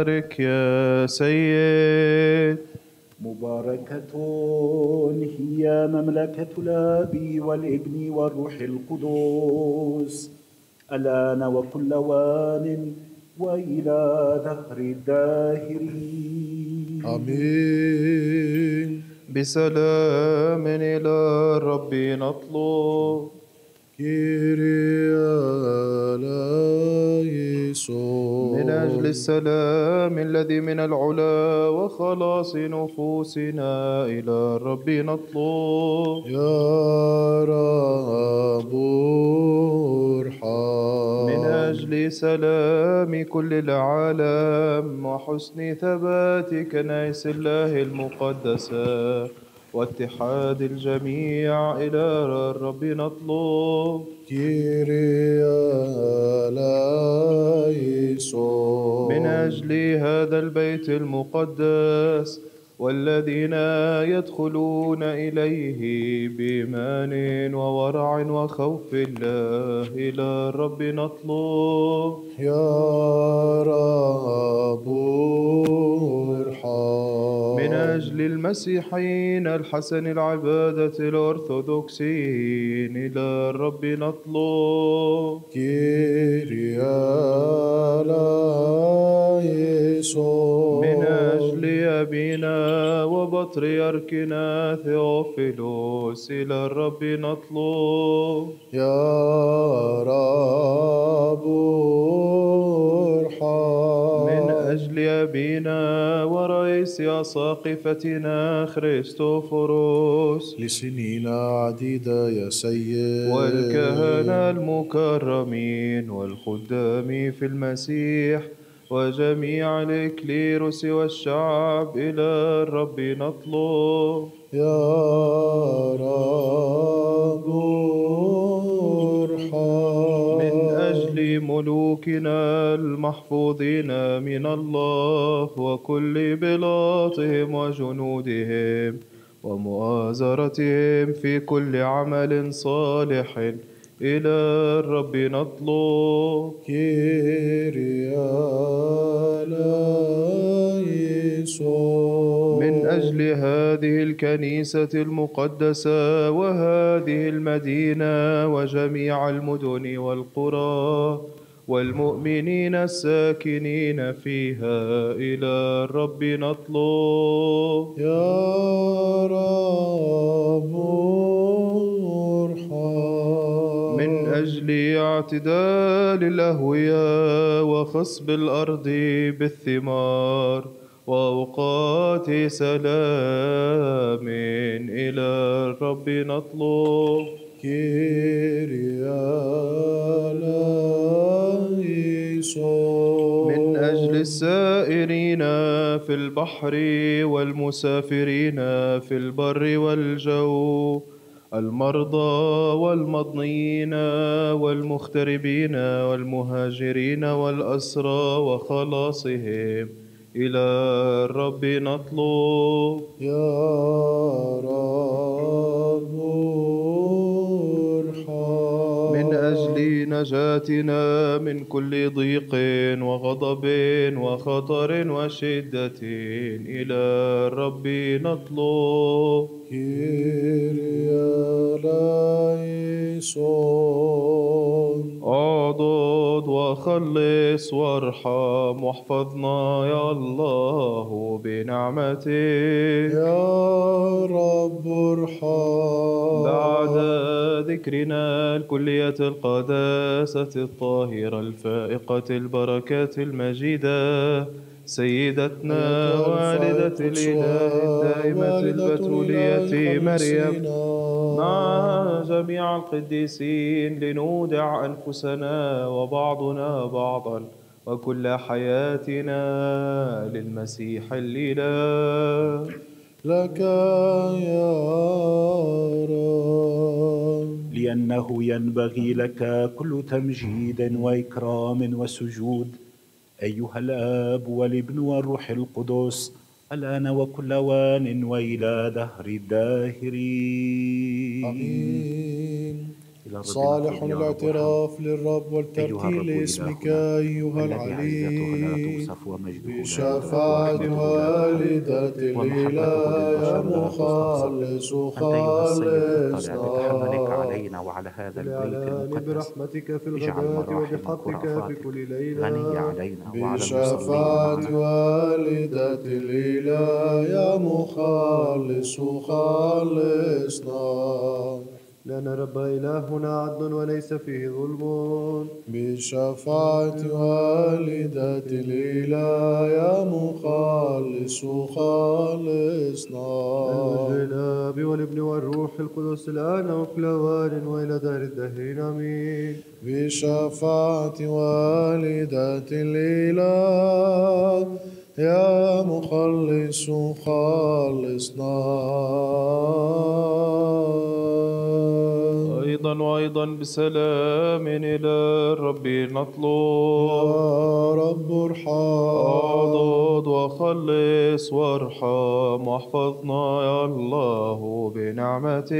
بارك يا سيد. مباركة هي مملكة الآب والابن والروح القدس ألآن وكل وان وإلى دهر الداهرين. آمين. بسلام إلى الرب نطلب. من أجل السلام الذي من العلا وخلاص نفوسنا إلى الرب نطلب يا رب ارحم من أجل سلام كل العالم وحسن ثبات كنائس الله المقدسة واتحاد الجميع إلى الرب نطلب. كيريا لايسون من أجل هذا البيت المقدس والذين يدخلون إليه بإيمان وورع وخوف الله إلى الرب نطلب. يا رب ارحم. من أجل المسيحيين الحسن العبادة الأرثوذكسيين إلى الرب نطلب. كيريا من أجل أبينا وبطريركنا ثيوفيلوس إلى الرب نطلب. يا رب ارحم. من أجل أبينا ورئيس أساقفتنا خريستوفوروس لسنين عديدة يا سيد. والكهنة المكرمين والخدام في المسيح. وجميع الإكليروس والشعب إلى الرب نطلب. يا رب ارحم. من أجل ملوكنا المحفوظين من الله وكل بلاطهم وجنودهم ومؤازرتهم في كل عمل صالح. إلى الرب نطلب كيريا من أجل هذه الكنيسة المقدسة وهذه المدينة وجميع المدن والقرى. والمؤمنين الساكنين فيها إلى الرب نطلب. يا رب ارحم. من أجل اعتدال الأهوية وخصب الأرض بالثمار وأوقات سلام إلى الرب نطلب. من أجل السائرين في البحر والمسافرين في البر والجو المرضى والمضنيين والمغتربين والمهاجرين والأسرى وخلاصهم. إلى الرب نطلب. يا رب ارحم. من أجل نجاتنا من كل ضيق وغضب وخطر وشدة إلى الرب نطلب. لايسون اعضد وخلص وارحم واحفظنا يا الله بنعمتك يا رب ارحم بعد ذكرنا الكلية القداسة الطاهرة الفائقة البركات المجيدة سيدتنا والدة الإله الدائمة البتولية مريم. مع جميع القديسين لنودع أنفسنا وبعضنا بعضا وكل حياتنا للمسيح الإله. لك يا رب. لأنه ينبغي لك كل تمجيد وإكرام وسجود أيها الآب والابن والروح القدس الآن وكل وان وإلى دهر الداهرين. آمين. إلى صالح الاعتراف للرب والترتيل لاسمك أيها العلي بشفاعة والدة الإله يا مخلص خالصنا علينا وعلى هذا البيت المقدس. برحمتك في الغداة وبحقك في كل ليلة. علينا وعلى بشفاعة والدة الإله يا مخلص خالصنا. لأن رب إلهنا عدل وليس فيه ظلم. بشفاعة والدة الإله يا مخلص خالصنا. المجد الآب والابن والروح القدس الآن وكل أوان وإلى دار الدهرين آمين. بشفاعة والدة الإله يا مخلص خالصنا أيضا وأيضا بسلام إلى الرب نطلب يا رب ارحم. أعضد وخلص وارحم. واحفظنا يا الله بنعمتك.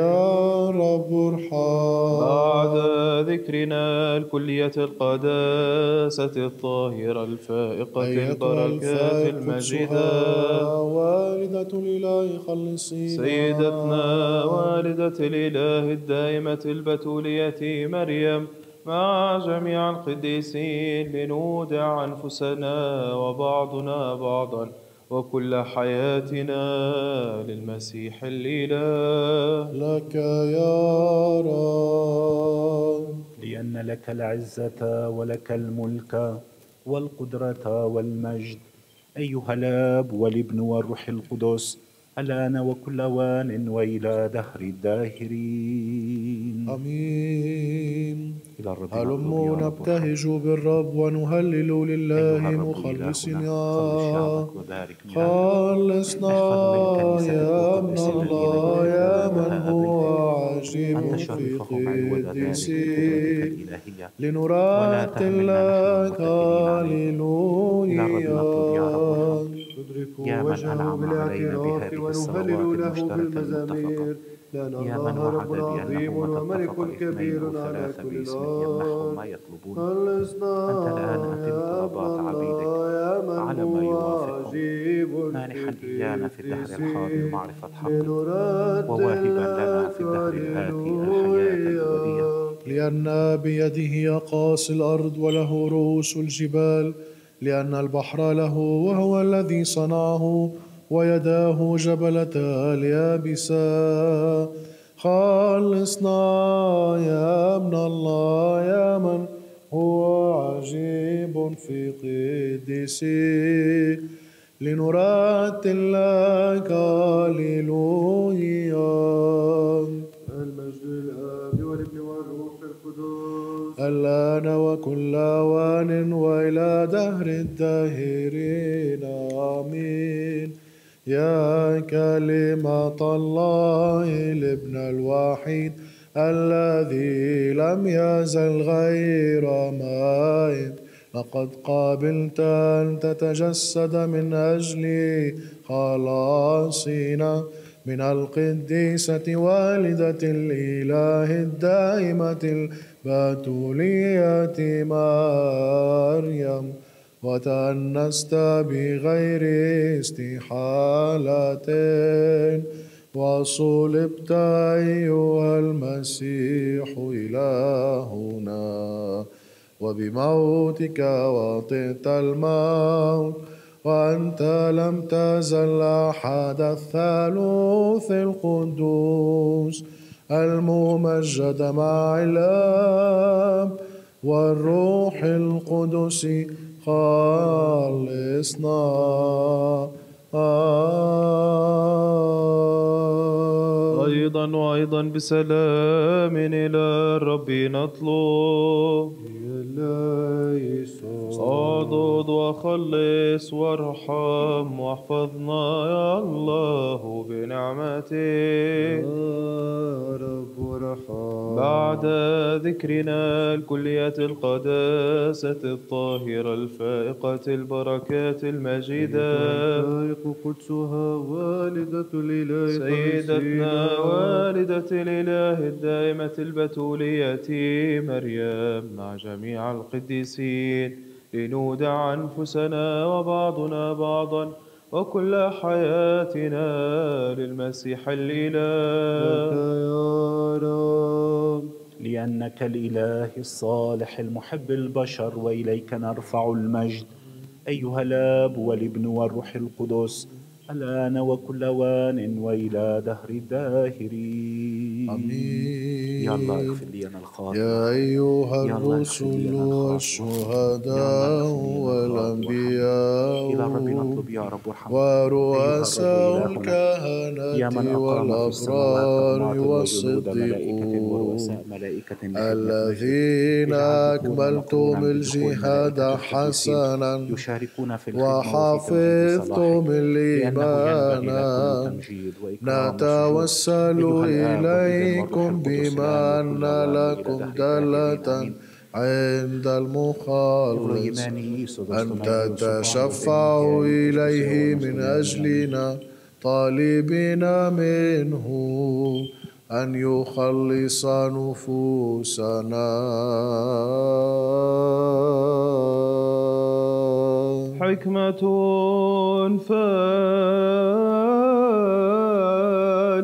يا رب ارحم. بعد ذكرنا الكلية القداسة الطاهرة الفائقة أيتها المجيدة قدسها والدة الإله خلصينا سيدتنا والدة الإله الدائمة البتولية مريم مع جميع القديسين لنودع أنفسنا وبعضنا بعضا وكل حياتنا للمسيح الإله. لك يا رب. لأن لك العزة ولك الملك. والقدرة والمجد. أيها الآب والابن والروح القدس الآن وكل أوان وإلى دهر الداهرين. آمين. إلى الرب هلموا نبتهج بالرب ونهلل لله مخلصنا. خلصنا يا من الله يا من هو. عجيب في ولا لنرتل لك هللويا. ندرك وجهه بالاعتراف ونهلل له بالمزامير. لأن يا من الله وعد رب بأنه عظيم متى وملك كبير على كل باسمه يمنحهم ما الأرض أنت الآن أتم يا عبيدك الله يا من على ما هو. عجيب مانحا في إيانا في الدهر الحاضر معرفة حقك. وواهبا لنا في الدهر الآتي الحياة الأبدية. لأن بيده يقاصي الأرض وله رؤوس الجبال لأن البحر له وهو الذي صنعه. ويداه جبلتا اليابسا خلصنا يا ابن الله يا من هو عجيب في قدسه لنرتل لك هللويا. المجد للآب والابن والروح القدس. الآن وكل أوان وإلى دهر الداهرين. آمين. يا كلمة الله الابن الوحيد الذي لم يزل غير مائت لقد قابلت أن تتجسد من أجل خلاصنا من القديسة والدة الإله الدائمة البتولية مريم. وتأنست بغير استحالة وصلبت أيها المسيح إلهنا وبموتك وطئت الموت وأنت لم تزل أحد الثالوث القدوس الممجد مع الآب والروح القدس خالصنا. أيضا وأيضا بسلام إلى الرب نطلب. اعضد وخلص وارحم واحفظنا يا الله بنعمتك يا رب ارحم. بعد ذكرنا الكلية القداسة الطاهرة الفائقة البركات المجيدة. فائق قدسها والدة الإله سيدتنا. والدة الإله الدائمة البتولية مريم. مع جميع القديسين. لنودع أنفسنا وبعضنا بعضا وكل حياتنا للمسيح الإله. يا رب لأنك الإله الصالح المحب البشر وإليك نرفع المجد. أيها الآب والابن والروح القدس الآن وكل وان وإلى دهر الداهرين. آمين. يا اغفر لي الخاطئ الله الرسل. والشهداء والأنبياء إلى الرب نطلب يا رب ورؤساء وجنود ملائكة والصديقون الذين بدخول الجهاد حسنا. يشاركون في وحفظتم وإكرام نتوسل وسجود. القدس بما أن لكم دلة. عند المخلص أن تتشفعوا إليه من أجلنا طالبين منه أن يخلص نفوسنا حكمة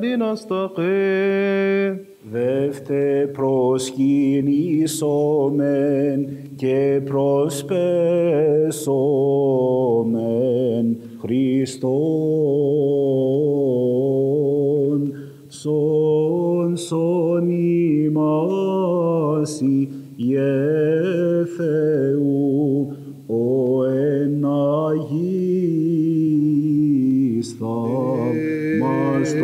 λινασταχέ. Δεύτε προσκυνήσομεν και προσπέσομεν Χριστόν σον σον ημάσι Ιε Θεού ο εναγίστα ε, μας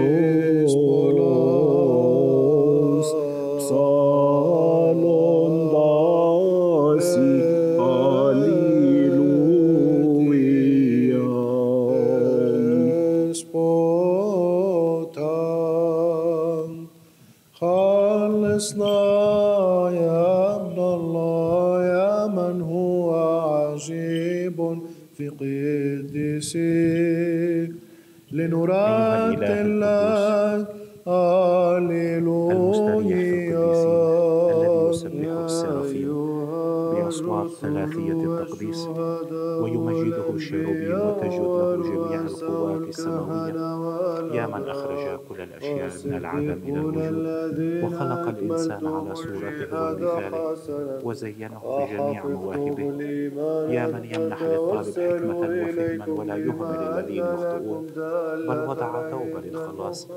قدسك لنرتل لك المستريح في القديسين الذي يسبح السرافيم بأصوات ثلاثية التقديس ويمجده الشيروبيم وتجد له جميع القوات السماوية. يا من أخرج كل الأشياء من العدم إلى الوجود وخلق الإنسان على صورته ومثاله وزينه بجميع مواهبه. يا من يمنح للطالب حكمة وفهما ولا يهمل الذين يخطئون بل وضع ثوبا للخلاص.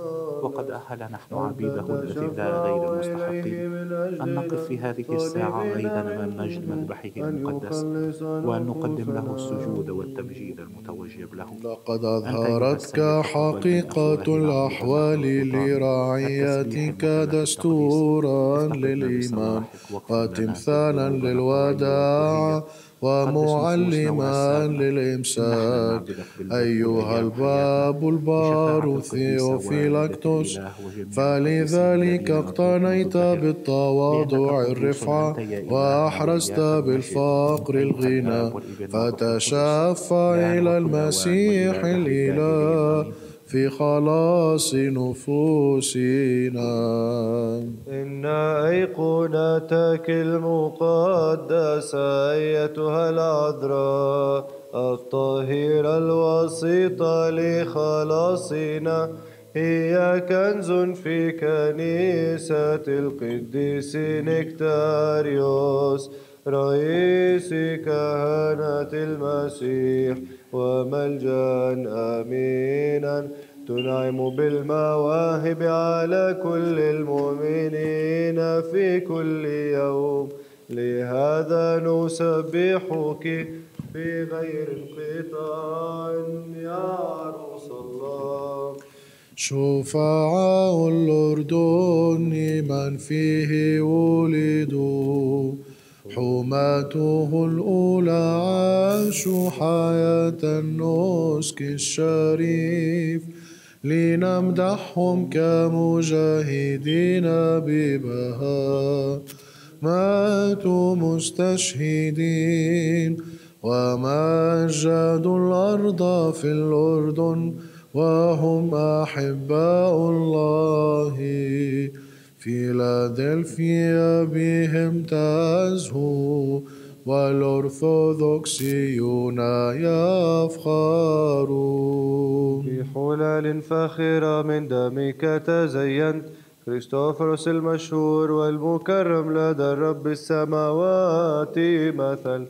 وقد أهل نحن عبيده الأذلاء غير المستحقين أن نقف في هذه الساعة أيضا أمام مجد مذبحه المقدس وأن نقدم له السجود والتمجيد المتوجب له. لقد أظهرتك حقيقة الأحوال لرعيتك دستورا للإيمان وتمثالا للوداع ومعلما للإمساك أيها الباب البار ثيوفيلاكتوس فلذلك اقتنيت بالتواضع الرفعة وأحرزت بالفقر الغنى. فتشفع إلى المسيح الإله في خلاص نفوسنا. أيقونتك المقدسة أيتها العذراء الطاهرة الوسيطة لخلاصنا. هي كنز في كنيسة القديس نكتاريوس رئيس كهنة المسيح وملجأ آمينا. تنعم بالمواهب على كل المؤمنين في كل يوم. لهذا نسبحك في غير انقطاع يا عروس الله. شفعاء الأردن من فيه ولدوا. حماته الأولى عاشوا حياة النسك الشريف. لنمدحهم كمجاهدين ببهاء. ماتوا مستشهدين ومجدوا الأرض في الأردن وهم أحباء الله. فيلادلفيا بهم تزهو والأرثوذكسيون يفخرون في حلال فاخرة من دمك تزينت كريستوفروس المشهور والمكرم لدى رب السماوات مثل.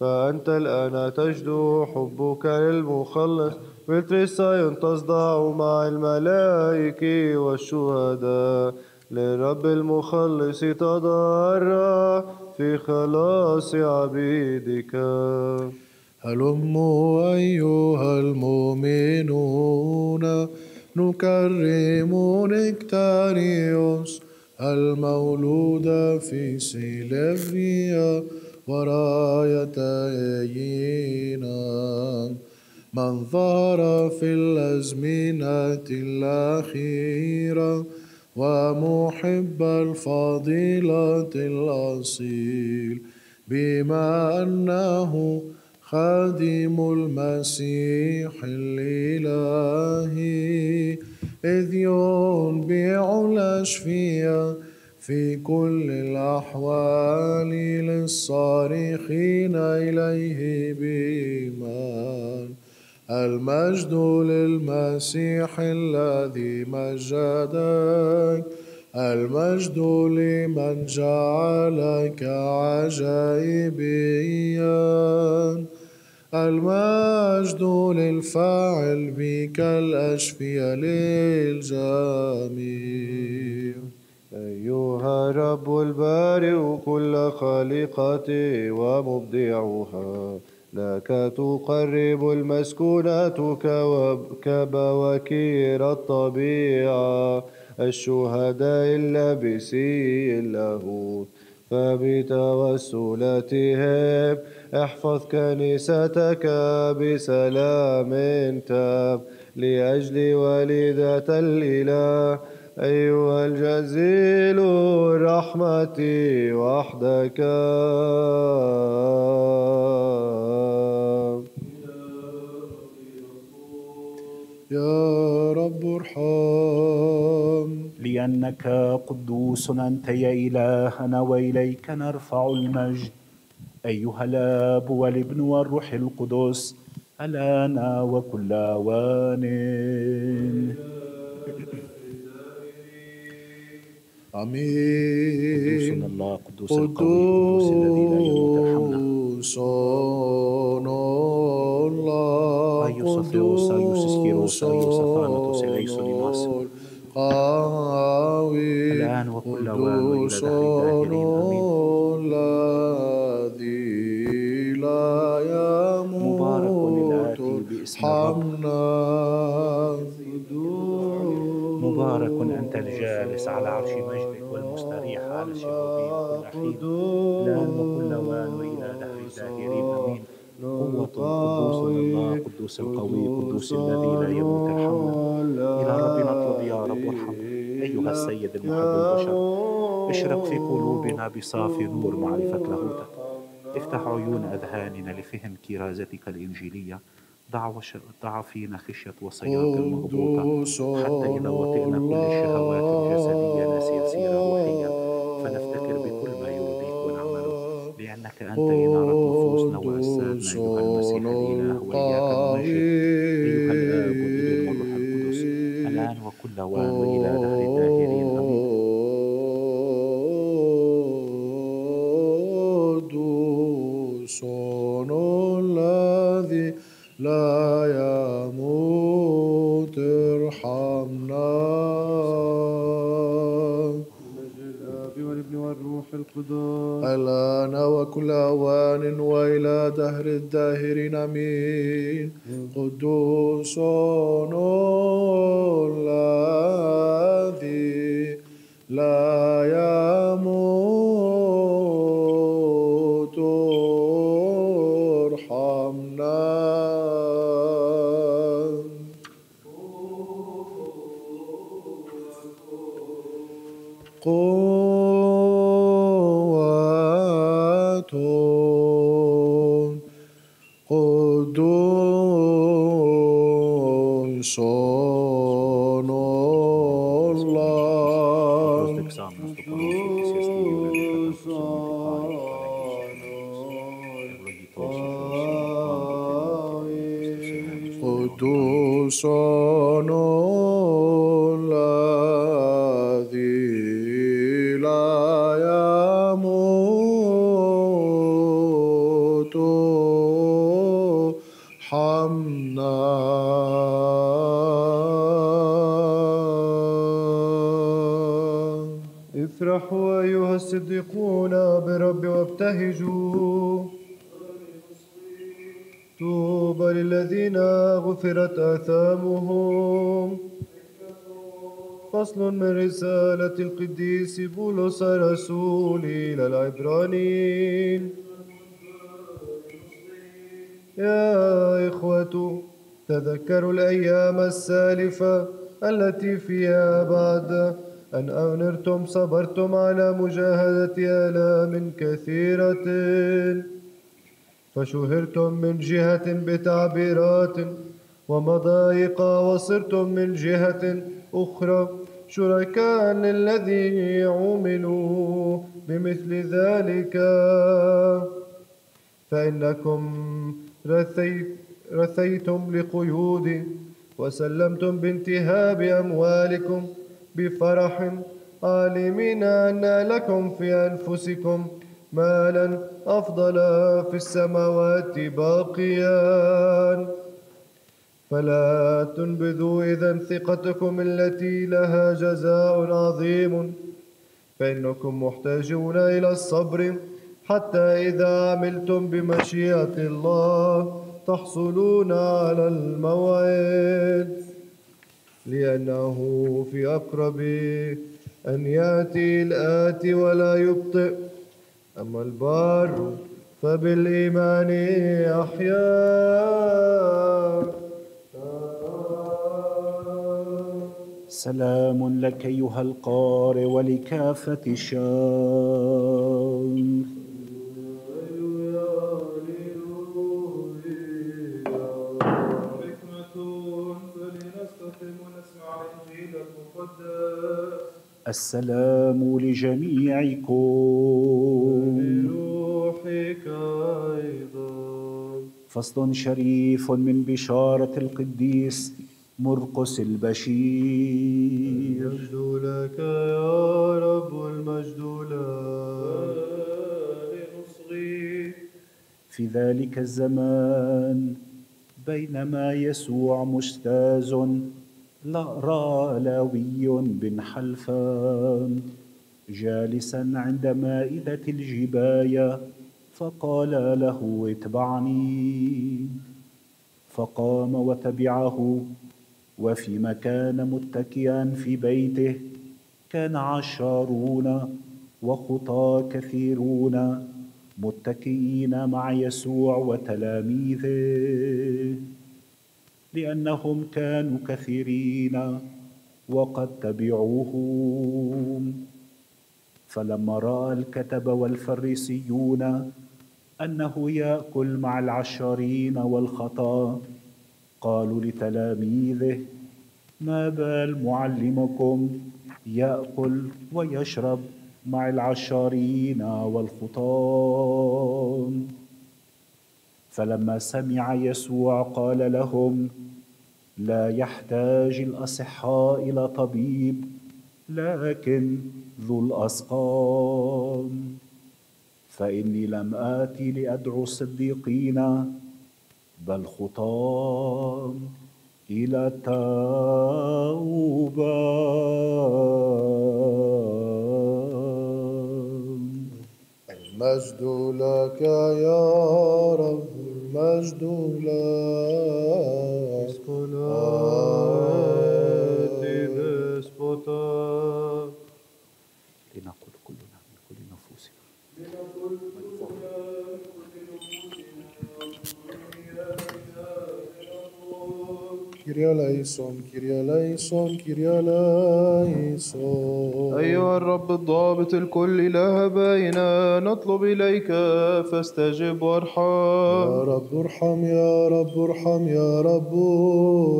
فأنت الآن تجدو حبك للمخلص. مثل صيون تصدع مع الملائكة والشهداء. لرب المخلص تضرع. في خلاص عبيدك. هلموا أيها المؤمنون نكرم نكتاريوس المولود في سيلفريا وراية أيينا من ظهر في الأزمنة الأخيرة ومحب الفضيلة الأصيل بما أنه خادم المسيح الإلهي إذ ينبع الأشفياء في كل الأحوال للصارخين إليه بإيمان. المجد للمسيح الذي مجدك. المجد لمن جعلك عجائبيا. المجد للفاعل بك الأشفياء للجميع. أيها رب البارئ كل خالقته ومبدعها. لك تقرب المسكونات كبوكير الطبيعة. الشهداء اللابسي اللاهوت فبتوسلاتهم احفظ كنيستك بسلام تام لأجل والدة الإله. أيها الجزيل الرحمة وحدك. يا رب ارحم. لأنك قدوس أنت يا إلهنا وإليك نرفع المجد. أيها الآب والابن والروح القدس الآن وكل أوان. قدوس امين الله قدوس القوي قدوس الذي لا يموت ارحمنا Άγιος ο Θεός, Άγιος Ισχυρός, Άγιος Αθάνατος, ελέησον ημάς. قوي الآن وكل أوان وإلى دهر الداهرين. يموت مبارك الآتي باسم الرب. الجالس على عرش مجدك والمستريح على الشرابين كل حين الآن وكل أوان وإلى دهر الداهرين آمين. قوة قدوس الله قدوس القوي قدوس الذي لا يموت ارحمنا إلى ربنا اطلب يا رب وارحم أيها السيد المحب البشر اشرق في قلوبنا بصافي نور معرفة لاهوتك افتح عيون أذهاننا لفهم كرازتك الإنجيلية. ضع, وش... ضع فينا خشية وصيات المضبوطة قدوس حتى إذا وطئنا كل الشهوات الجسدية نسير روحية فنفتكر بكل ما يرضيك ونعمله لأنك أنت إنارة نفوسنا وأجسادنا أيها المسيح الإله وإياك المجد أيها الآب والابن والروح القدس الآن وكل أوان وإلى لا يموت ارحمنا. والابن والروح القدس. ألآن وكل أوان وإلى دهر الداهرين آمين. قدوس الذي أيها الصديقون برب وابتهجوا طوبى للذين غفرت آثامهم. فصل من رسالة القديس بولس الرسول إلى العبرانيين. يا إخوة تذكروا الأيام السالفة التي فيها بعد أن أنرتم صبرتم على مجاهدة آلام كثيرة. فشهرتم من جهة بتعبيرات ومضايق وصرتم من جهة أخرى شركاء للذين عملوا بمثل ذلك. فإنكم رثي رثيتم لقيود وسلمتم بانتهاب أموالكم بفرح عالمين أن لكم في أنفسكم مالا أفضل في السماوات باقيا. فلا تنبذوا إذا ثقتكم التي لها جزاء عظيم. فإنكم محتاجون إلى الصبر حتى إذا عملتم بمشيئة الله تحصلون على الموعد. لأنه في أقرب أن يأتي الآتي ولا يبطئ أما البار فبالإيمان أحيا سلام لك أيها القارئ ولكافة الشام السلام لجميعكم. بروحك أيضا. فصل شريف من بشارة القديس مرقس البشير. المجد لك يا رب المجد لك لنصغي في ذلك الزمان بينما يسوع مجتاز رأى لاوي بن حلفان جالسا عند مائدة الجباية فقال له اتبعني. فقام وتبعه وفيما كان متكئا في بيته كان عشارون وخطى كثيرون متكئين مع يسوع وتلاميذه. لأنهم كانوا كثيرين وقد تبعوه فلما رأى الكتب والفريسيون أنه يأكل مع العشارين والخطا قالوا لتلاميذه ما بال معلمكم يأكل ويشرب مع العشارين والخطاه فلما سمع يسوع قال لهم لا يحتاج الأصحاء إلى طبيب لكن ذو الاسقام فإني لم اتي لأدعو الصديقين بل خطاه إلى التوبة. المجد لك يا رب. المجد لك Εις πολλά έτη Δέσποτα لنقل كلنا من كل نفوسنا Κύριε ελέησον Κύριε ελέησον Κύριε ελέησον أيها الرب الضابط الكل إله آبائنا نطلب إليك فاستجب وارحم. يا رب ارحم يا رب ارحم يا رب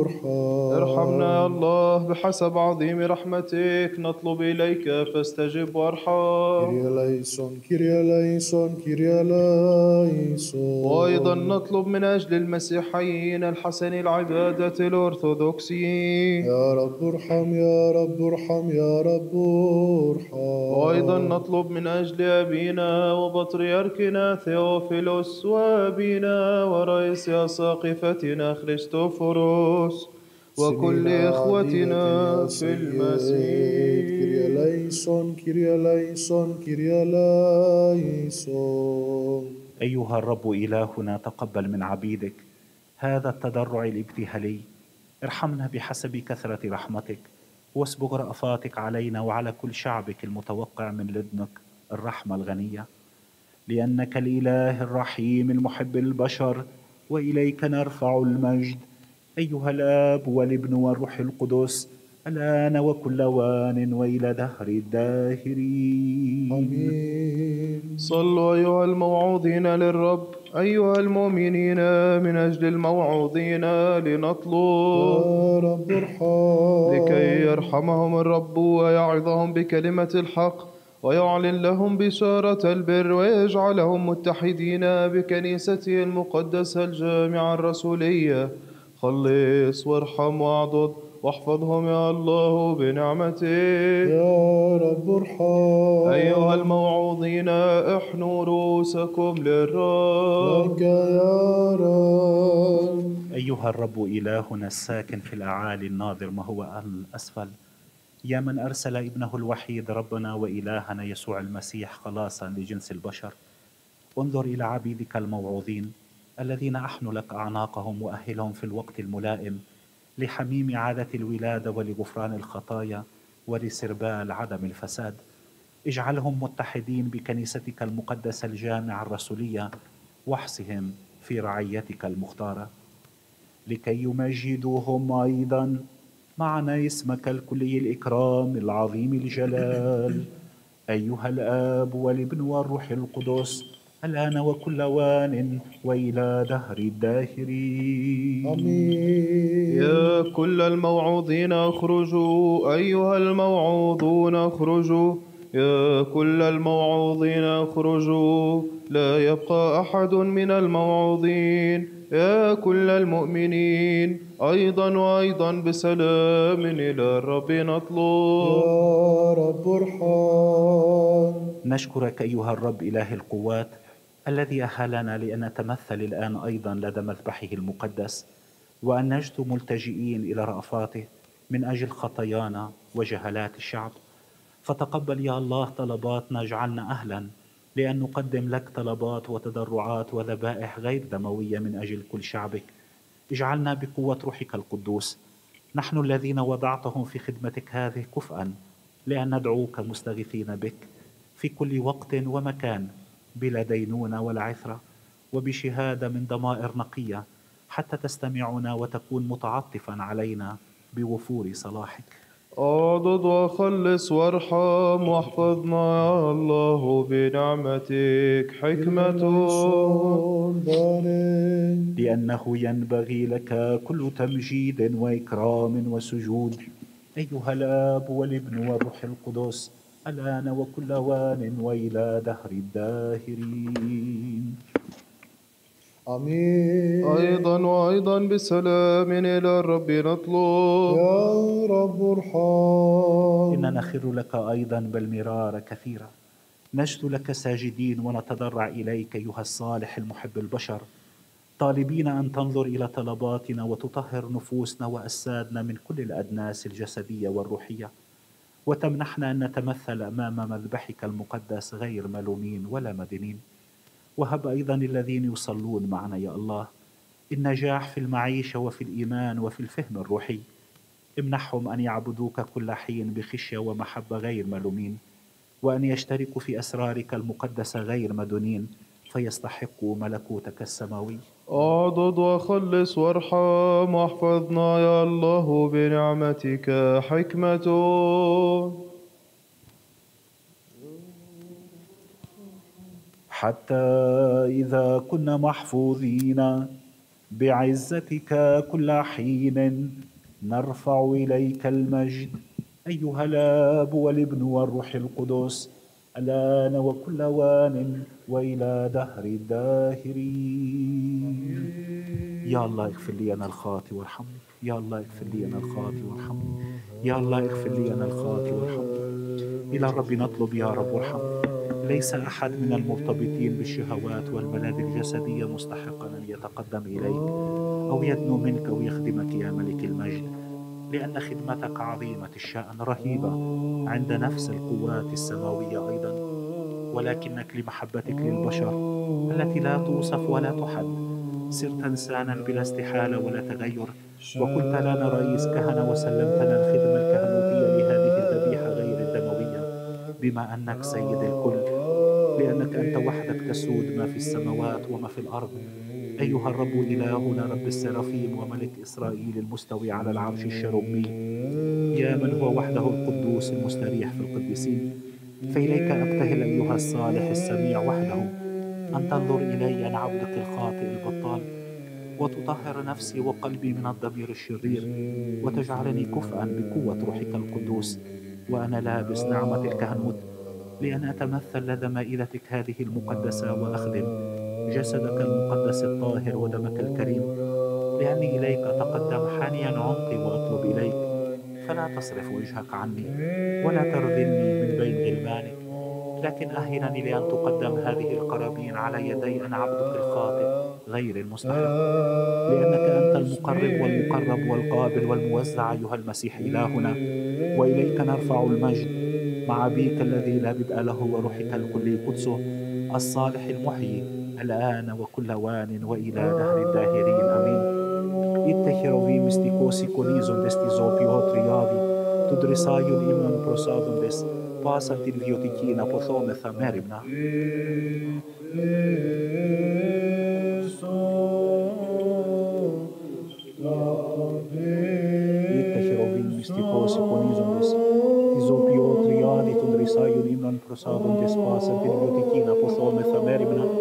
ارحم. ارحمنا يا الله بحسب عظيم رحمتك. نطلب إليك فاستجب وارحم. Κύριε ελέησον Κύριε ελέησον Κύριε ελέησον وأيضا نطلب من أجل المسيحيين الحسن العبادة الأرثوذكسيين يا رب ارحم يا رب ارحم يا رب ارحم وأيضا نطلب من أجل أبينا وبطريركنا ثيوفيلوس وأبينا ورئيس أساقفتنا خريستوفوروس وكل إخوتنا في سيد. Κύριε المسيح ελέησον Κύριε ελέησον Κύριε ελέησον أيها الرب إلهنا تقبل من عبيدك هذا التضرع الابتهالي ارحمنا بحسب كثرة رحمتك واسبغ رأفاتك علينا وعلى كل شعبك المتوقع من لدنك الرحمة الغنية. لأنك الإله الرحيم المحب البشر وإليك نرفع المجد. أيها الآب والابن والروح القدس الآن وكل وان وإلى دهر الداهرين. آمين. صلوا أيها الموعوظين للرب أيها المؤمنين من أجل الموعوظين لنطلب يا رب ارحم. لكي يرحمهم الرب ويعظهم بكلمة الحق ويعلن لهم بشارة البر ويجعلهم متحدين بكنيسته المقدسة الجامعة الرسولية. خلص وارحم واعضد واحفظهم يا الله بنعمتك يا رب ارحم. أيها الموعوظين احنوا رؤوسكم للرب. لك يا رب. أيها الرب إلهنا الساكن في الأعالي الناظر ما هو الأسفل؟ يا من أرسل ابنه الوحيد ربنا وإلهنا يسوع المسيح خلاصا لجنس البشر. انظر إلى عبيدك الموعوظين الذين أحنوا لك أعناقهم وأهلهم في الوقت الملائم. لحميم عادة الولادة ولغفران الخطايا ولسربال عدم الفساد. اجعلهم متحدين بكنيستك المقدسة الجامعة الرسولية واحصهم في رعيتك المختارة. لكي يمجدوهم أيضا معنى اسمك الكلي الإكرام العظيم الجلال. أيها الآب والابن والروح القدس الآن وكل وان وإلى دهر الداهرين. آمين. يا كل الموعوظين اخرجوا. أيها الموعوظون اخرجوا. يا كل الموعوظين اخرجوا. لا يبقى أحد من الموعوظين. يا كل المؤمنين. أيضا وأيضا بسلام إلى الرب نطلب. يا رب ارحم. نشكرك أيها الرب إله القوات. الذي أهلنا لأن نتمثل الآن أيضا لدى مذبحه المقدس وأن نجد ملتجئين إلى رأفاته من أجل خطايانا وجهلات الشعب. فتقبل يا الله طلباتنا اجعلنا أهلا لأن نقدم لك طلبات وتضرعات وذبائح غير دموية من أجل كل شعبك. اجعلنا بقوة روحك القدوس. نحن الذين وضعتهم في خدمتك هذه كفءا لأن ندعوك مستغيثين بك في كل وقت ومكان. بلا دينونة ولا عثرة وبشهادة من ضمائر نقية حتى تستمعنا وتكون متعطفا علينا بوفور صلاحك. أعضد وخلص وارحم واحفظنا يا الله بنعمتك بارك لأنه ينبغي لك كل تمجيد وإكرام وسجود. أيها الآب والابن والروح القدس الآن وكل وان وإلى دهر الداهرين. آمين. أيضا وأيضا بسلام إلى الرب نطلب. يا رب ارحم. إننا نخر لك أيضا بالمرار كثيرا. نجد لك ساجدين ونتضرع إليك أيها الصالح المحب البشر. طالبين أن تنظر إلى طلباتنا وتطهر نفوسنا وأجسادنا من كل الأدناس الجسدية والروحية. وتمنحنا أن نتمثل أمام مذبحك المقدس غير ملومين ولا مدينين وهب أيضا الذين يصلون معنا يا الله النجاح في المعيشة وفي الإيمان وفي الفهم الروحي. امنحهم أن يعبدوك كل حين بخشية ومحبة غير ملومين. وأن يشتركوا في أسرارك المقدسة غير مدنين. فيستحقوا ملكوتك السماوي. اعضد وخلص وارحم واحفظنا يا الله بنعمتك حكمة. حتى إذا كنا محفوظين بعزتك كل حين نرفع إليك المجد. أيها الآب والابن والروح القدس ألآن وكل وان وإلى دهر الداهرين. يا الله اغفر لي أنا الخاطي وارحمني يا الله اغفر لي أنا الخاطي وارحمني يا الله اغفر لي أنا الخاطي وارحمني إلى الرب نطلب يا رب وارحمنا ليس أحد من المرتبطين بالشهوات والملاذ الجسدية مستحقا أن يتقدم إليك أو يدنو منك أو يخدمك يا ملك المجد. لأن خدمتك عظيمة الشأن رهيبة. عند نفس القوات السماوية أيضا. ولكنك لمحبتك للبشر التي لا توصف ولا تحد صرت إنسانا بلا استحالة ولا تغير. وكنت لنا رئيس كهنة وسلمتنا الخدمة الكهنوتية لهذه الذبيحة غير الدموية. بما أنك سيد الكل. لأنك أنت وحدك تسود ما في السماوات وما في الأرض. أيها الرب إلهنا رب السرافيم وملك إسرائيل المستوي على العرش الشرومي يا من هو وحده القدوس المستريح في القديسين. فإليك أبتهل أيها الصالح السميع وحده. أن تنظر إلي أنا عبدك الخاطئ البطال. وتطهر نفسي وقلبي من الضمير الشرير. وتجعلني كفءا بقوة روحك القدوس. وأنا لابس نعمة الكهنوت. لأن أتمثل لدى مائدتك هذه المقدسة وأخدم جسدك المقدس الطاهر ودمك الكريم. لأني إليك أتقدم حانيا عنقي وأطلب إليك. فلا تصرف وجهك عني ولا ترذلني من بين غلمانك لكن أهنني لأن تقدم هذه القرابين على يدي أنا عبدك الخاطئ غير المستحق. لأنك أنت المقرب والمقرب والقابل والموزع أيها المسيح إلهنا. وإليك نرفع المجد مع أبيك الذي لا بدء له وروحك الكل قدسه الصالح المحيي الآن وكل أوان وإلى دهر الداهرين. أمين. Οι τα Χερουβείμ μυστικώς εικονίζοντες και τη ζωοποιώ Τριάδι. τον τρισάγιον ύμνον προσάδοντες. πάσαν την βιοτικήν αποθώμεθα μέριμναν اتخروا في مستيكوسي كونيزون προσάδων και σπάσαν την ιδιωτική να αποσώμεθα μέρημνα.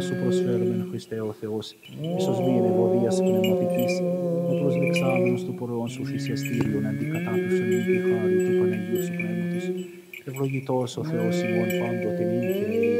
Θυμίαμά σου προσφέρομεν Χριστέ ο Θεός, ίσως μην ευωδίας πνευματικής, ο προσδεξάμενος του πορεών σου θυσιαστήριον αντικατάπτουσον με τη χάρη του Παναγίου σου Πνεύματος. Ευλογητός ο Θεός ημών πάντοτε νύν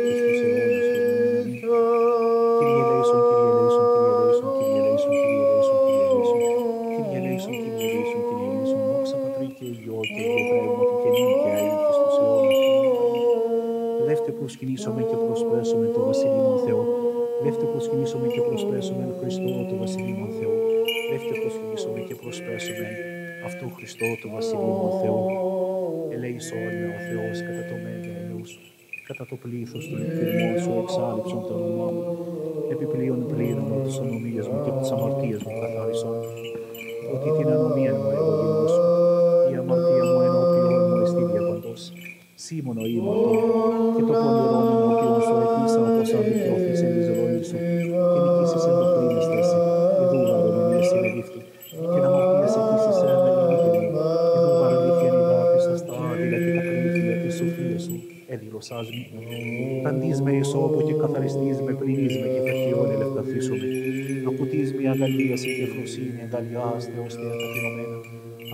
το πλήθος των εκφυρμών σου εξάλληψον το όνομά μου. Επιπλέον πλήρωμα τις ονομίες μου και τις αμαρτίες μου καθάρισον. Ότι την ανομία μου εγώ γινώσω. Η αμαρτία μου ενώπιον μου εστί διαπαντός. Σίμωνο ήμαρτον και το πονηρόν ενώπιον σου εφίσα όπως αδικιώθησε η ζωή σου καθαριστείς με πληνείς με και ταχυών ελευθαθήσομαι. Ακουτείς με αγαλίαση και φροσύνη αγκαλιάς Θεός Θεά ταπεινωμένα.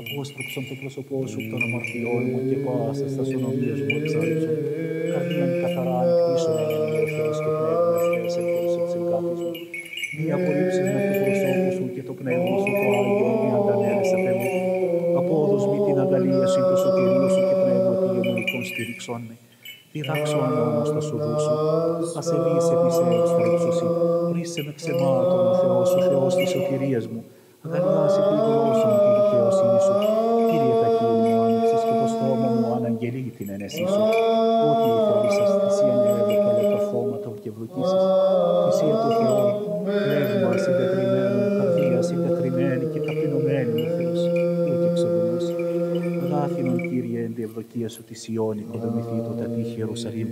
Απόστρεψον το πρόσωπό σου των αμαρτιών μου και πάσα στα σωνομίες μου εξάλληψον. Καρδίαν καθαρά ανοιχτήσον εν ο Θεός και πνεύμα ευθέας εκχέρσον της εγκάτης μου. Μη απορρίψεις με το πρόσωπο σου και το πνεύμα σου το Άγιο μη αντανέλες απ' εμού. Απόδος μη την αγκαλία σου το σωτηρίο σου και πνεύμα τη αιμονικών στηρίξον με. Διδάξω όμως τα σου δώσω, ασεβείς επισέρους τα ύψωση, ρίσε με ξεμάτων ο Θεός, ο Θεός της σωτηρίας μου, αγαλιάσει τη γλώσσα μου τη δικαιοσύνη σου, Κύριε τα χείλη μου άνοιξες και το στόμα μου αναγγελεί την ενέσή σου, ό,τι θέλησες θυσία νεύω παλιά τα φώματα και ευλογήσεις, θυσία σου τη Σιώνη και δομηθεί το τατήχη Ιερουσαλήμ,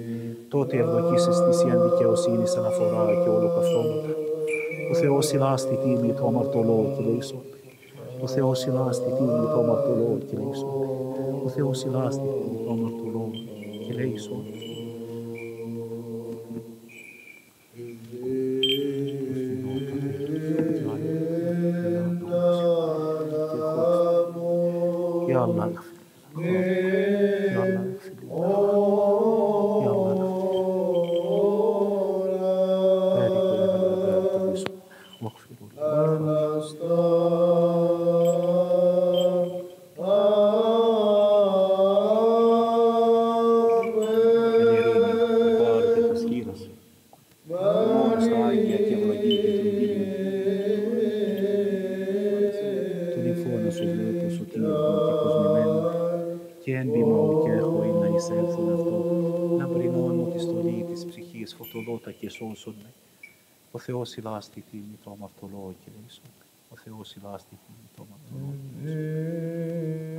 τότε ευλογήσεις θυσία δικαιοσύνη αναφορά και όλο καθόλου. Ο Θεός συνάστη τίμη το αμαρτωλό και λύσον. Ο Θεός συνάστη τίμη το αμαρτωλό και λύσον. Ο Θεός συνάστη τίμη το αμαρτωλό και λύσον. Ο Θεός ηλάστη τη μη το αμαρτωλό, Κύριε Ο Θεός ηλάστη τη μη το αμαρτωλό,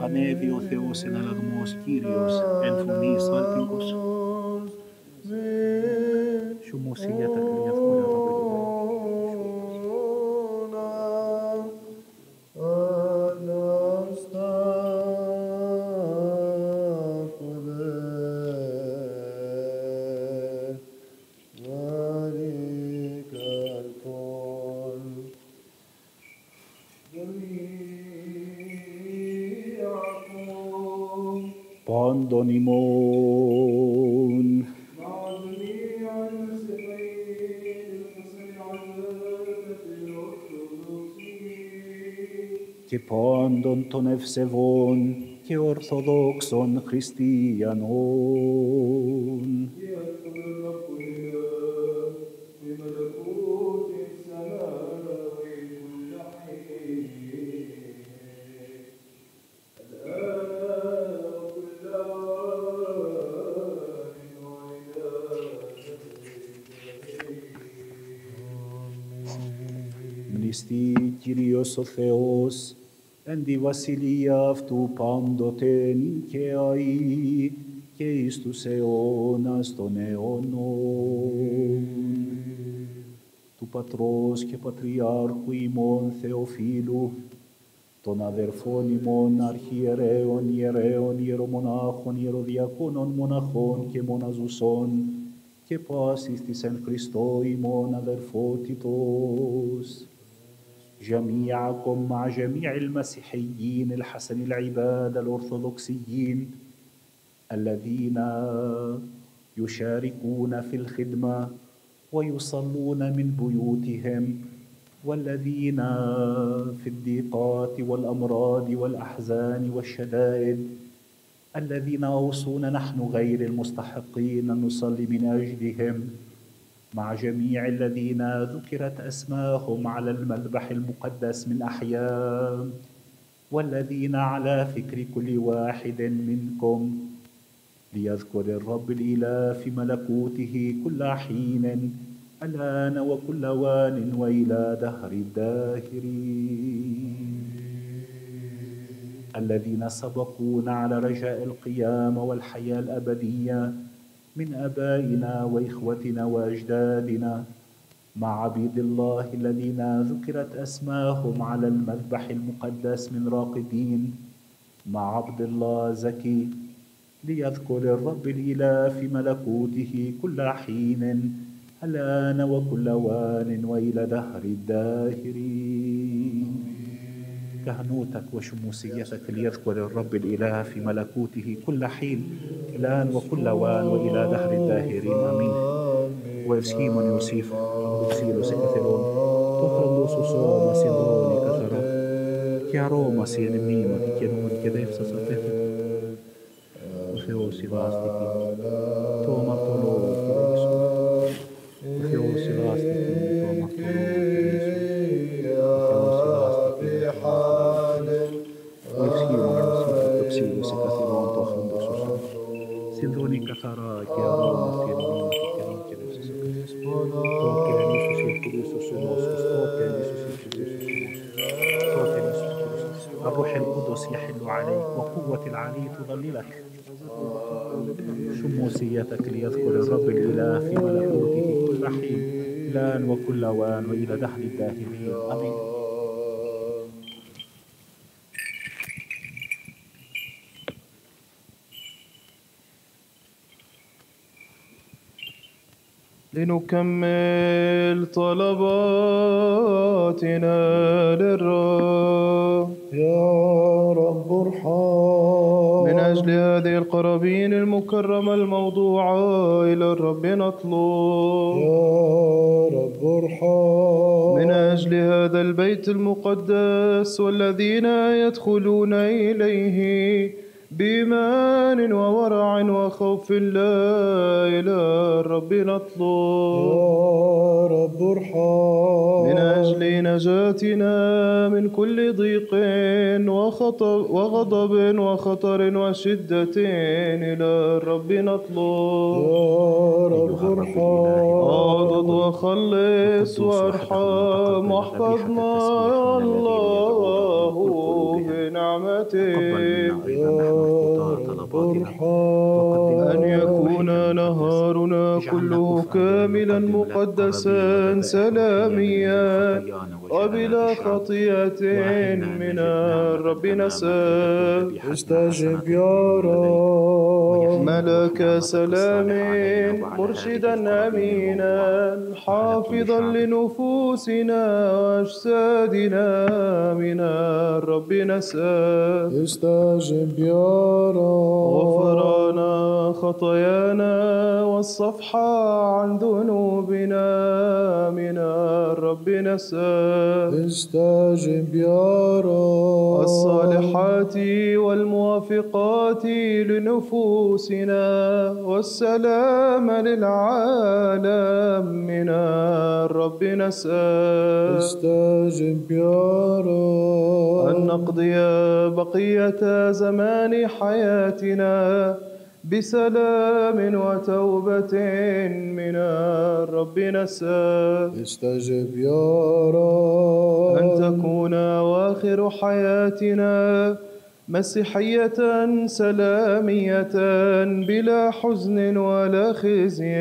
Ανέβη ο Θεός εναλλαγμός κύριος εν φωνής άλπικος. Σου μουσία τα κρυαφκόρα Πάντων ημών. και πάντων των ευσεβών και ορθοδόξων χριστιανών. Ο Θεός, εν τη βασιλεία αυτού πάντοτε και αεί και εις τους αιώνας των αιώνων. Του Πατρός και Πατριάρχου ημών Θεοφίλου, των αδερφών ημών αρχιερέων, ιερέων, ιερομονάχων, ιεροδιακόνων, μοναχών και μοναζουσών, και πάσης της εν Χριστώ ημών αδερφότητος. جميعكم مع جميع المسيحيين الحسن العباد الأرثوذكسيين الذين يشاركون في الخدمة ويصلون من بيوتهم والذين في الضيقات والأمراض والأحزان والشدائد الذين أوصونا نحن غير المستحقين أن نصلي من أجلهم مع جميع الذين ذكرت أسماهم على المذبح المقدس من أحياء والذين على فكر كل واحد منكم ليذكر الرب الإله في ملكوته كل حين الآن وكل وان وإلى دهر الداهرين. الذين سبقونا على رجاء القيامة والحياة الأبدية من أبائنا وإخوتنا وأجدادنا. مع عبيد الله الذين ذكرت أسماهم على المذبح المقدس من راقدين. مع عبد الله زكي ليذكر الرب الإله في ملكوته كل حين الآن وكل وان وإلى دهر الداهرين. كهنوتك وشموسيتك ليذكر الرب الإله في ملكوته كل حين الآن وكل وان وإلى دهر الداهرين آمين. ويفسيمون يوسيف ويفسيلو سكثرون تخلص صوم سيدروني كثرة. كيا روما سينميما كينون كديف سسطفت وثيوسي لاستيكي شموسيتك ليذكر الرب الإله في ملكوته كل حين الآن وكل أوان وإلى دهر الداهرين آمين. لنكمل طلباتنا للرب. يا رب ارحم. من أجل هذه القرابين المكرمة الموضوعة إلى الرب نطلب. يا رب ارحم. من أجل هذا البيت المقدس والذين يدخلون إليه بإيمان وورع وخوف الله إلى الرب نطلب. يا رب ارحم. من أجل نجاتنا من كل ضيق وخطب وغضب وخطر وشدة إلى الرب نطلب. يا رب ارحم. أعضد وخلص وأرحم. واحفظنا يا الله بنعمتك طلباتنا أن يكون نهارنا كله كاملا مقدسا سلاميا. وبلا وأحينا من الرب ذبيحتنا استجب يا. رب. ملك سلام مرشدا الموضوعة. حافظا. لنفوسنا وأجسادنا. من الرب نسأل استجب يا رب غفرانا خطايانا والصفح عن ذنوبنا. من الرب نسأل استجب يا رب. الصالحات والموافقات لنفوسنا والسلام للعالم من الرب نسأل استجب يا رب. أن نقضي بقية حياتنا بسلام وتوبة من الرب نسأل استجب يا رب. أن تكون أواخر حياتنا مسيحية سلامية بلا حزن ولا خزي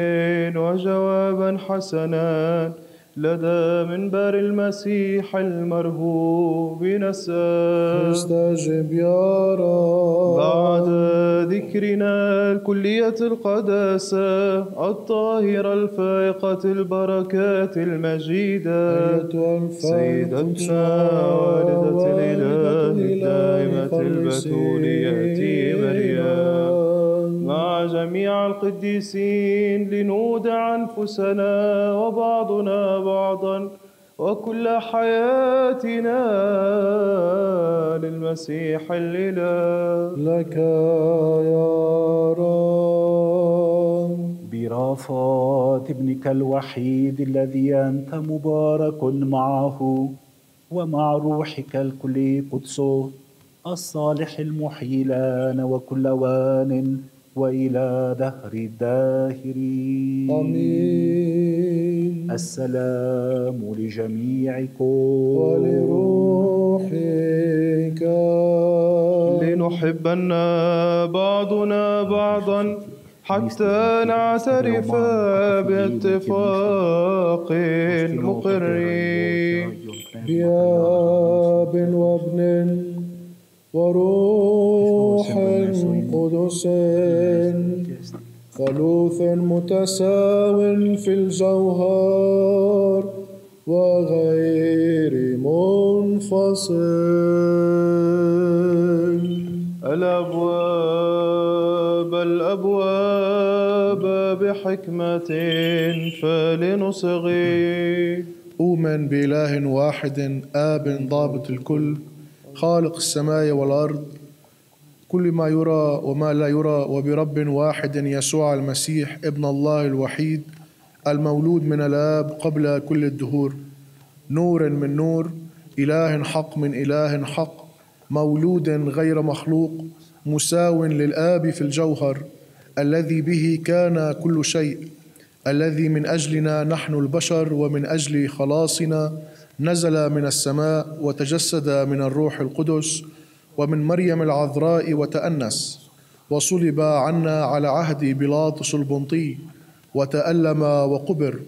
وجوابا حسنا. لدى منبر المسيح المرهوب نسأل استجب يا رب. بعد ذكرنا الكلية القداسة الطاهرة الفائقة البركات المجيدة. سيدتنا والدة الإله الدائمة البتولية مع جميع القديسين لنودع أنفسنا وبعضنا بعضا وكل حياتنا للمسيح الإله. لك يا رب. برافات ابنك الوحيد الذي أنت مبارك معه ومع روحك الكلي قدسه الصالح المحيي الآن وكل وان وإلى دهر الداهرين. آمين. السلام لجميعكم. ولروحك. لنحبن بعضنا بعضا حتى نعترف باتفاق مقرين. بآب وابن وروح قدس ثالوث متساو في الجوهر وغير منفصل. الأبواب الأبواب بحكمة فلنصغي. أؤمن بإله واحد آب ضابط الكل. خالق السماء والأرض كل ما يرى وما لا يرى وبرب واحد يسوع المسيح ابن الله الوحيد المولود من الآب قبل كل الدهور. نور من نور إله حق من إله حق مولود غير مخلوق مساو للآب في الجوهر الذي به كان كل شيء الذي من أجلنا نحن البشر ومن أجل خلاصنا نزل من السماء وتجسد من الروح القدس ومن مريم العذراء وتأنس وصلب عنا على عهد بيلاطس البنطي وتألم وقبر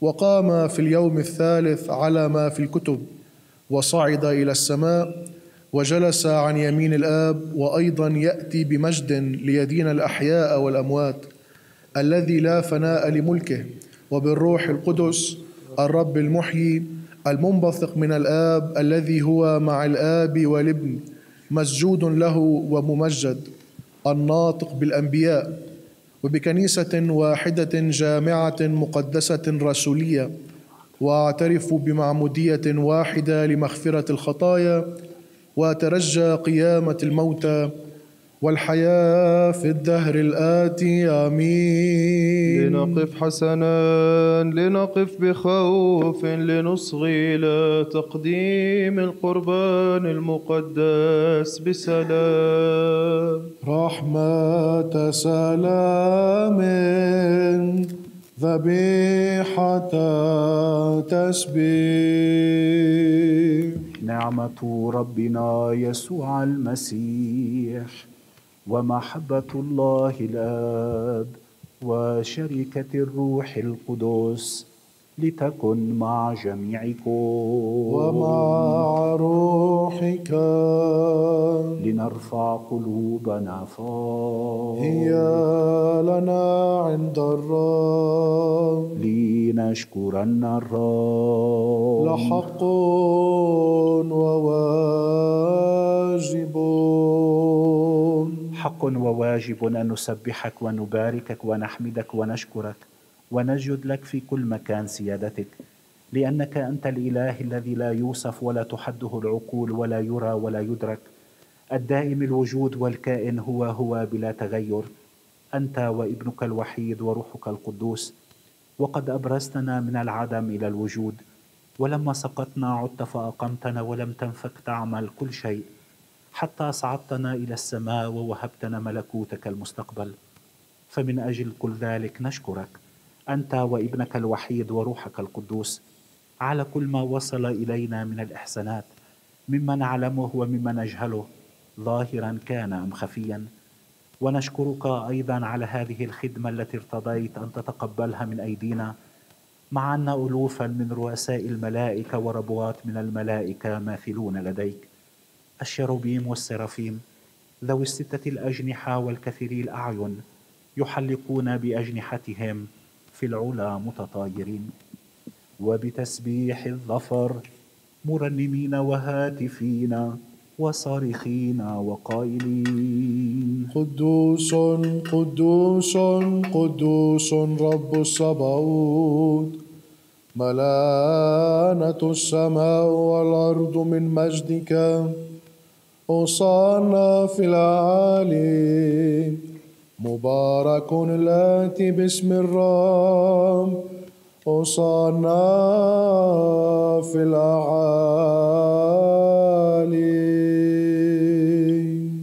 وقام في اليوم الثالث على ما في الكتب وصعد إلى السماء وجلس عن يمين الآب وأيضا يأتي بمجد ليدين الأحياء والأموات الذي لا فناء لملكه وبالروح القدس الرب المحيي المنبثق من الآب الذي هو مع الآب والابن مسجود له وممجد الناطق بالأنبياء وبكنيسة واحدة جامعة مقدسة رسولية واعترف بمعمودية واحدة لمغفرة الخطايا واترجى قيامة الموتى والحياة في الدهر الآتي آمين لنقف حسنا لنقف بخوف لنصغي إلى تقديم القربان المقدس بسلام. رحمة سلام ذبيحة تسبيح. نعمة ربنا يسوع المسيح. ومحبة الله الآب وشركة الروح القدس لتكن مع جميعكم. ومع روحك. لنرفع قلوبنا فوق. هي لنا عند الرب. لنشكرن الرب. لحق وواجب. حق وواجب أن نسبحك ونباركك ونحمدك ونشكرك ونسجد لك في كل مكان سيادتك لأنك أنت الإله الذي لا يوصف ولا تحده العقول ولا يرى ولا يدرك. الدائم الوجود والكائن هو هو بلا تغير. أنت وابنك الوحيد وروحك القدوس. وقد أبرزتنا من العدم إلى الوجود. ولما سقطنا عدت فأقمتنا ولم تنفك تعمل كل شيء. حتى صعدتنا إلى السماء ووهبتنا ملكوتك المستقبل. فمن أجل كل ذلك نشكرك أنت وابنك الوحيد وروحك القدوس. على كل ما وصل إلينا من الإحسانات مما نعلمه ومما نجهله ظاهرا كان أم خفيا. ونشكرك أيضا على هذه الخدمة التي ارتضيت أن تتقبلها من أيدينا. مع أن ألوفا من رؤساء الملائكة وربوات من الملائكة ماثلون لديك. الشروبيم والسرافيم ذوي الستة الأجنحة والكثيري الأعين يحلقون بأجنحتهم في العلا متطايرين. وبتسبيح الظفر مرنمين وهاتفين وصارخين وقائلين. قدوس قدوس قدوس رب الصباوت ملانة السماء والأرض من مجدك. أوصانا في العالي مبارك الآتي باسم الرب. أوصانا في الأعالي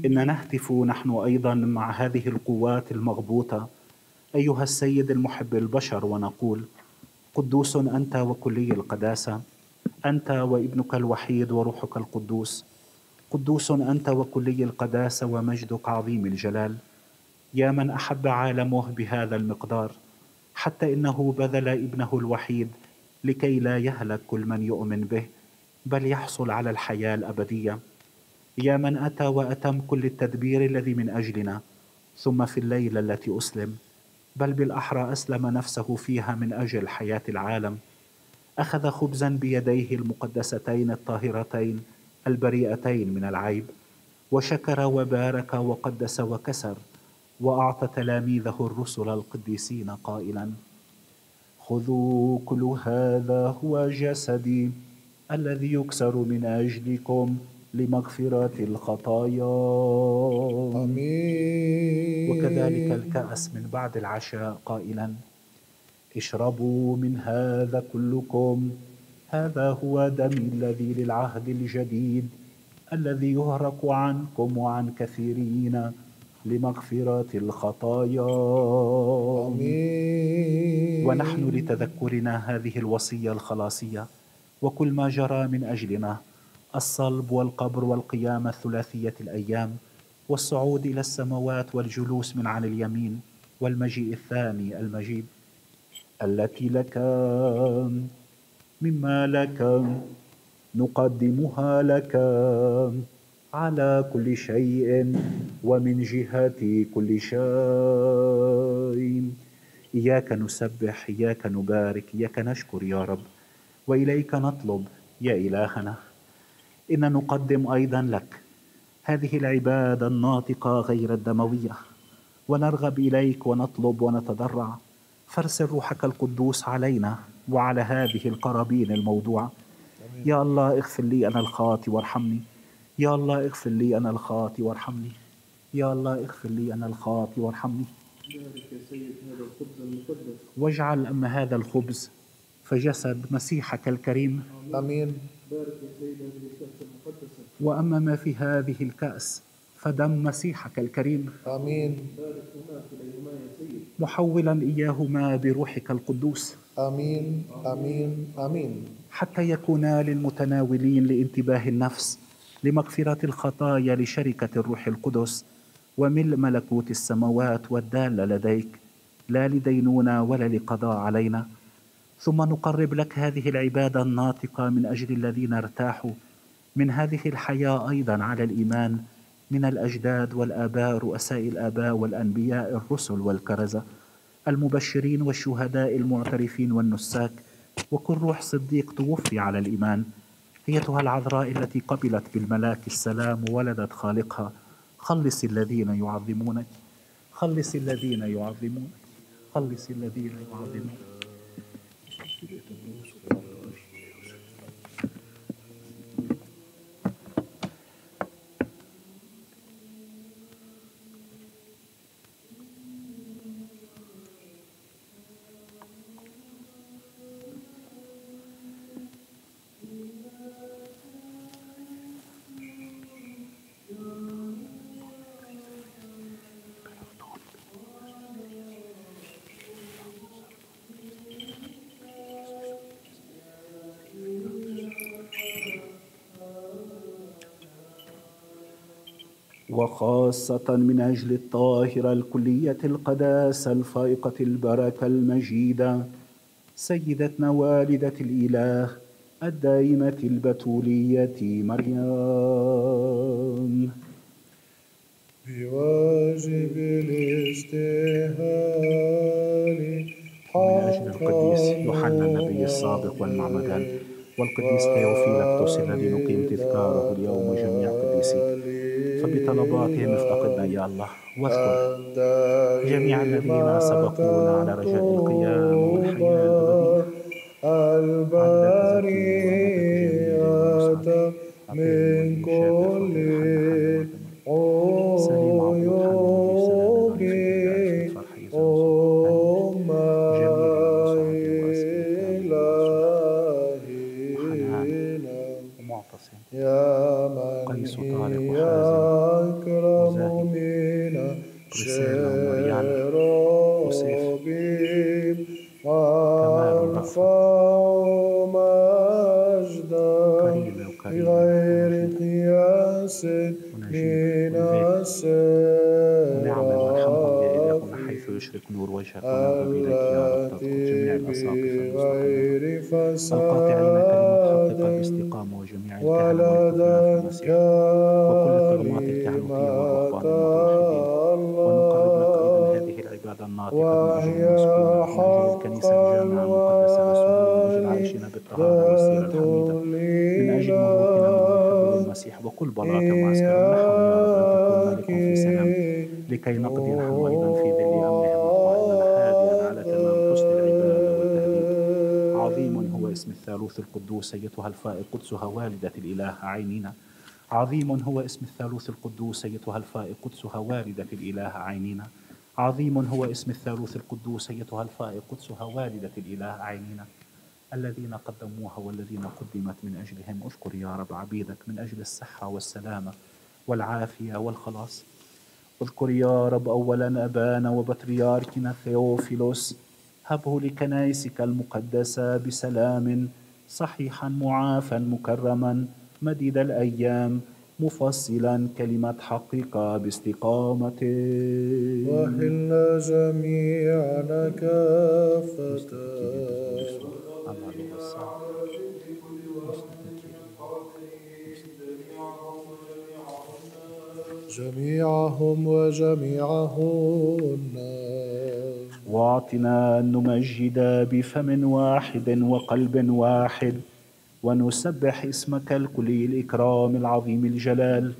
إن نهتف نحن أيضا مع هذه القوات المغبوطة. أيها السيد المحب البشر ونقول قدوس أنت وكلي القداسة. أنت وابنك الوحيد وروحك القدوس. قدوس أنت وكلي القداسة ومجدك عظيم الجلال. يا من أحب عالمه بهذا المقدار حتى إنه بذل ابنه الوحيد لكي لا يهلك كل من يؤمن به بل يحصل على الحياة الأبدية. يا من أتى وأتم كل التدبير الذي من أجلنا ثم في الليلة التي أسلم بل بالأحرى أسلم نفسه فيها من أجل حياة العالم. أخذ خبزا بيديه المقدستين الطاهرتين البريئتين من العيب وشكر وبارك وقدس وكسر وأعطى تلاميذه الرسل القديسين قائلا خذوا كل هذا هو جسدي الذي يكسر من أجلكم لمغفرة الخطايا. آمين. وكذلك الكأس من بعد العشاء قائلا اشربوا من هذا كلكم هذا هو دمي الذي للعهد الجديد الذي يهرق عنكم وعن كثيرين لمغفرة الخطايا. آمين. ونحن لتذكرنا هذه الوصية الخلاصية. وكل ما جرى من أجلنا الصلب والقبر والقيامة الثلاثية الأيام والصعود إلى السماوات والجلوس من عن اليمين والمجيء الثاني المجيد التي لك. مما لك نقدمها لك على كل شيء ومن جهة كل شيء. إياك نسبح إياك نبارك إياك نشكر يا رب وإليك نطلب يا إلهنا. إن نقدم أيضا لك هذه العبادة الناطقة غير الدموية ونرغب إليك ونطلب ونتضرع. فارسل روحك القدوس علينا. وعلى هذه القرابين الموضوعة يا الله اغفر لي أنا الخاطي وارحمني. يا الله اغفر لي أنا الخاطي وارحمني. يا الله اغفر لي أنا الخاطي وارحمني. واجعل أما هذا الخبز فجسد مسيحك الكريم. آمين. وأما ما في هذه الكأس فدم مسيحك الكريم. آمين. محولا إياهما بروحك القدوس. آمين آمين آمين. حتى يكونا للمتناولين لانتباه النفس لمغفرة الخطايا لشركة الروح القدس وملء ملكوت السماوات والدالة لديك. لا لدينونة ولا لقضاء علينا. ثم نقرب لك هذه العبادة الناطقة من أجل الذين ارتاحوا. من هذه الحياة أيضا على الإيمان من الأجداد والآباء رؤساء الآباء والأنبياء الرسل والكرزة. المبشرين والشهداء المعترفين والنساك وكل روح صديق توفي على الإيمان. أيتها العذراء التي قبلت بالملاك السلام وولدت خالقها. خلص الذين يعظمونك. خلص الذين يعظمونك. خلص الذين يعظمونك. وخاصة من أجل الطاهرة الكلية القداسة الفائقة البركة المجيدة سيدتنا والدة الإله الدائمة البتولية مريم. بواجب الاجتهاد ومن أجل القديس يوحنا النبي السابق والمعمدان والقديس تيوفيلاكتوس الذي نقيم تذكاره اليوم وجميع قديسيه فبطلباتهم افتقدنا يا الله. واذكر جميع الذين سبقونا على رجاء القيام والحياة الأبدية البرية من يا من قيس طارق هي وحازم أكرم وزاهد من رسالة ومريانا وسيف كمال بغير قياس من ونعم وارحمهم يا إلهنا حيث يشرق نور وجهك ونرغب إليك يا رب. جميع التي الأساقف المستقيمة. بغير القاطعين كلمة المسيح الموحدين ونقرب لك أيضا هذه العبادة الناطقة من أجل المسكونة من أجل بالمسيح وكل بلاطة معسكر تكون في سلام. لكي نقضي نحن أيضا اسم الثالوث القدوس أيتها الفائق قدسها والدة الإله. عينينا. عظيم هو اسم الثالوث القدوس أيتها الفائق قدسها والدة الإله. عينينا. عظيم هو اسم الثالوث القدوس أيتها الفائق قدسها والدة الإله. عينينا. الذين قدموها والذين قدمت من أجلهم. أشكر يا رب عبيدك من أجل الصحة والسلامة والعافية والخلاص. اذكر يا رب أولا أبانا وبطريركنا ثيوفيلوس. هبه لكنائسك المقدسة بسلام صحيحا معافا مكرما مديد الأيام مفصلا كلمة حقك باستقامة. وحلنا جميعنا كافة. جميعهم وجميعهن. واعطنا أن نمجد بفم واحد وقلب واحد ونسبح اسمك الكلي الإكرام العظيم الجلال.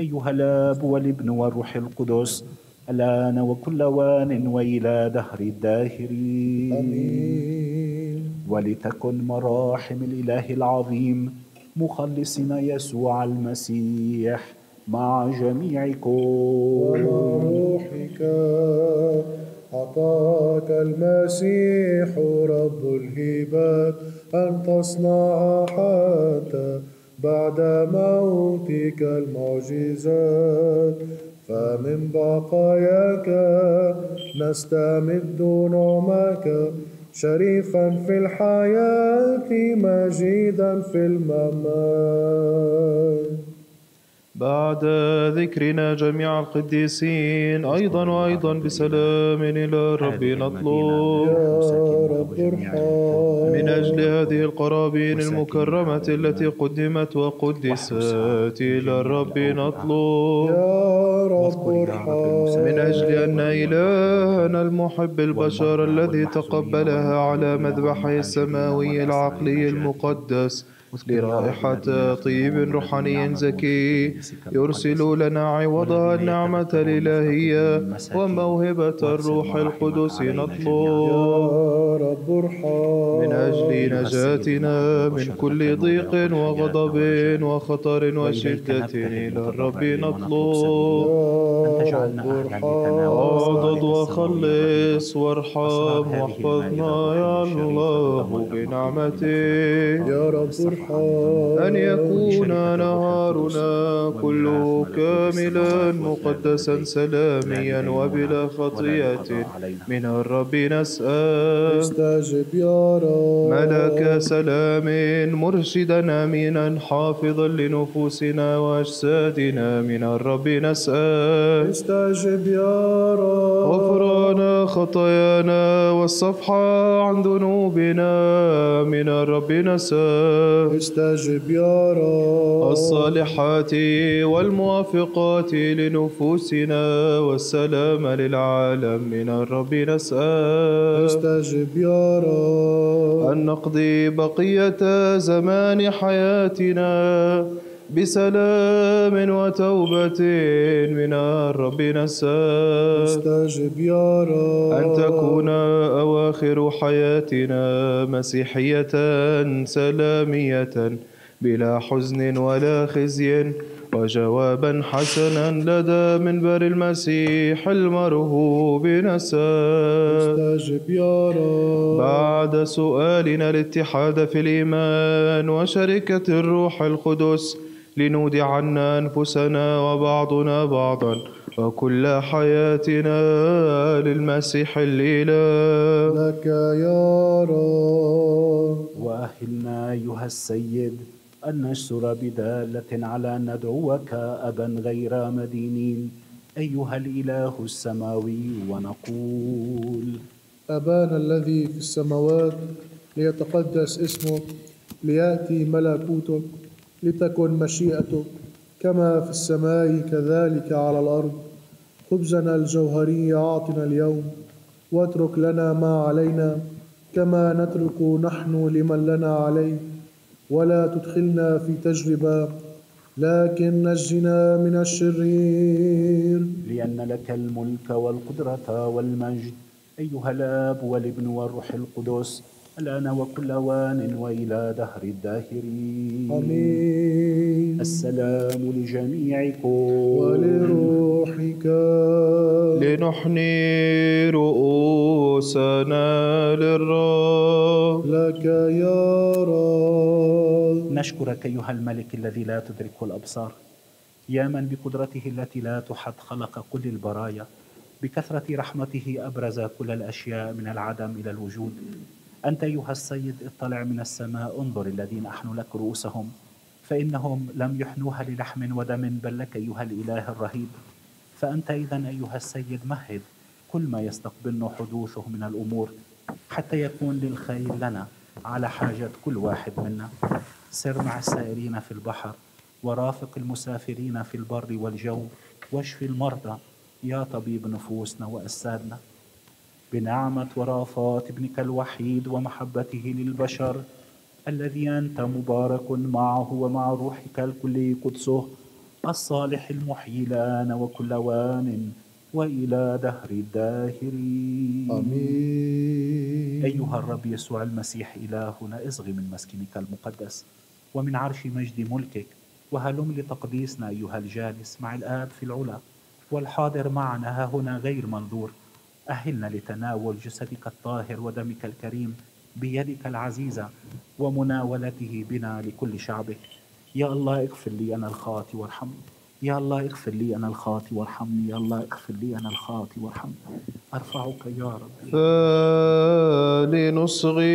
أيها الآب والابن والروح القدس الآن وكل وان وإلى دهر الداهرين. آمين. ولتكن مراحم الإله العظيم مخلصنا يسوع المسيح. مع جميعكم. وروحك أعطاك المسيح رب الهبات أن تصنع حتى بعد موتك المعجزات. فمن بقاياك نستمد نعمك شريفا في الحياة مجيدا في الممات. بعد ذكرنا جميع القديسين أيضا وأيضا بسلام إلى الرب نطلب. من أجل هذه القرابين المكرمة التي قدمت وقدست إلى الرب نطلب. يا رب ارحم من أجل أن إلهنا المحب البشر الذي تقبلها على مذبحه السماوي العقلي المقدس. لرائحة طيب روحاني زكي يرسل لنا عوضها النعمة الإلهية وموهبة الروح القدس نطلب. يا رب ارحم. من أجل نجاتنا من كل ضيق وغضب وخطر وشدة إلى الرب نطلب. يا رب ارحم. اعضد وخلص وارحم واحفظنا يا الله بنعمتك يا رب ارحم أن يكون نهارنا كله كاملا مقدسا سلاميا وبلا خطيئة. من الرب نسأل استجب يا رب. ملك سلام مرشدا امينا حافظا لنفوسنا وأجسادنا. من الرب نسأل استجب يا رب. غفران خطايانا والصفح عن ذنوبنا. من الرب نسأل استجب يا رب. الصالحات والموافقات لنفوسنا والسلام للعالم من الرب نسأل. استجب يا رب. أن نقضي بقية زمان حياتنا بسلام وتوبة من الرب نسأل استجب يا رب. أن تكون أواخر حياتنا مسيحية سلامية بلا حزن ولا خزي وجوابا حسنا لدى منبر المسيح المرهوب نسأل استجب يا رب. بعد سؤالنا الاتحاد في الإيمان وشركة الروح القدس لنودع عنا أنفسنا وبعضنا بعضا وكل حياتنا للمسيح الإله لك يا رب. وأهلنا أيها السيد أن نشسر بدالة على أن ندعوك أبا غير مدينين. أيها الإله السماوي ونقول. أبانا الذي في السماوات ليتقدس اسمك ليأتي ملكوتك لتكن مشيئتك كما في السماء كذلك على الأرض. خبزنا الجوهري أعطنا اليوم واترك لنا ما علينا كما نترك نحن لمن لنا عليه. ولا تدخلنا في تجربة لكن نجنا من الشرير. لأن لك الملك والقدرة والمجد أيها الآب والابن والروح القدس. الآن وكل أوان وإلى دهر الداهرين. آمين. السلام لجميعكم. ولروحك. لنحني رؤوسنا للرب. لك يا رب. نشكرك أيها الملك الذي لا تدركه الأبصار. يا من بقدرته التي لا تحد خلق كل البرايا. بكثرة رحمته أبرز كل الأشياء من العدم إلى الوجود. أنت أيها السيد اطلع من السماء انظر الذين أحنوا لك رؤوسهم فإنهم لم يحنوها للحم ودم بل لك أيها الإله الرهيب. فأنت إذا أيها السيد مهد كل ما يستقبلنا حدوثه من الأمور حتى يكون للخير لنا على حاجة كل واحد منا. سر مع السائرين في البحر ورافق المسافرين في البر والجو واشف المرضى يا طبيب نفوسنا وأجسادنا بنعمة ورافات ابنك الوحيد ومحبته للبشر الذي أنت مبارك معه ومع روحك الكلي قدسه الصالح المحيي الآن وكل وان وإلى دهر الداهرين. آمين. أيها الرب يسوع المسيح إلهنا إصغي من مسكنك المقدس ومن عرش مجد ملكك وهلم لتقديسنا أيها الجالس مع الآب في العلا والحاضر معنا ها هنا غير منظور. أهلنا لتناول جسدك الطاهر ودمك الكريم بيدك العزيزة ومناولته بنا لكل شعبك. يا الله اغفر لي أنا الخاطي وارحمني يا الله اغفر لي أنا الخاطي وارحمني يا الله اغفر لي أنا الخاطي وارحمني أرفعك يا رب. فلنصغي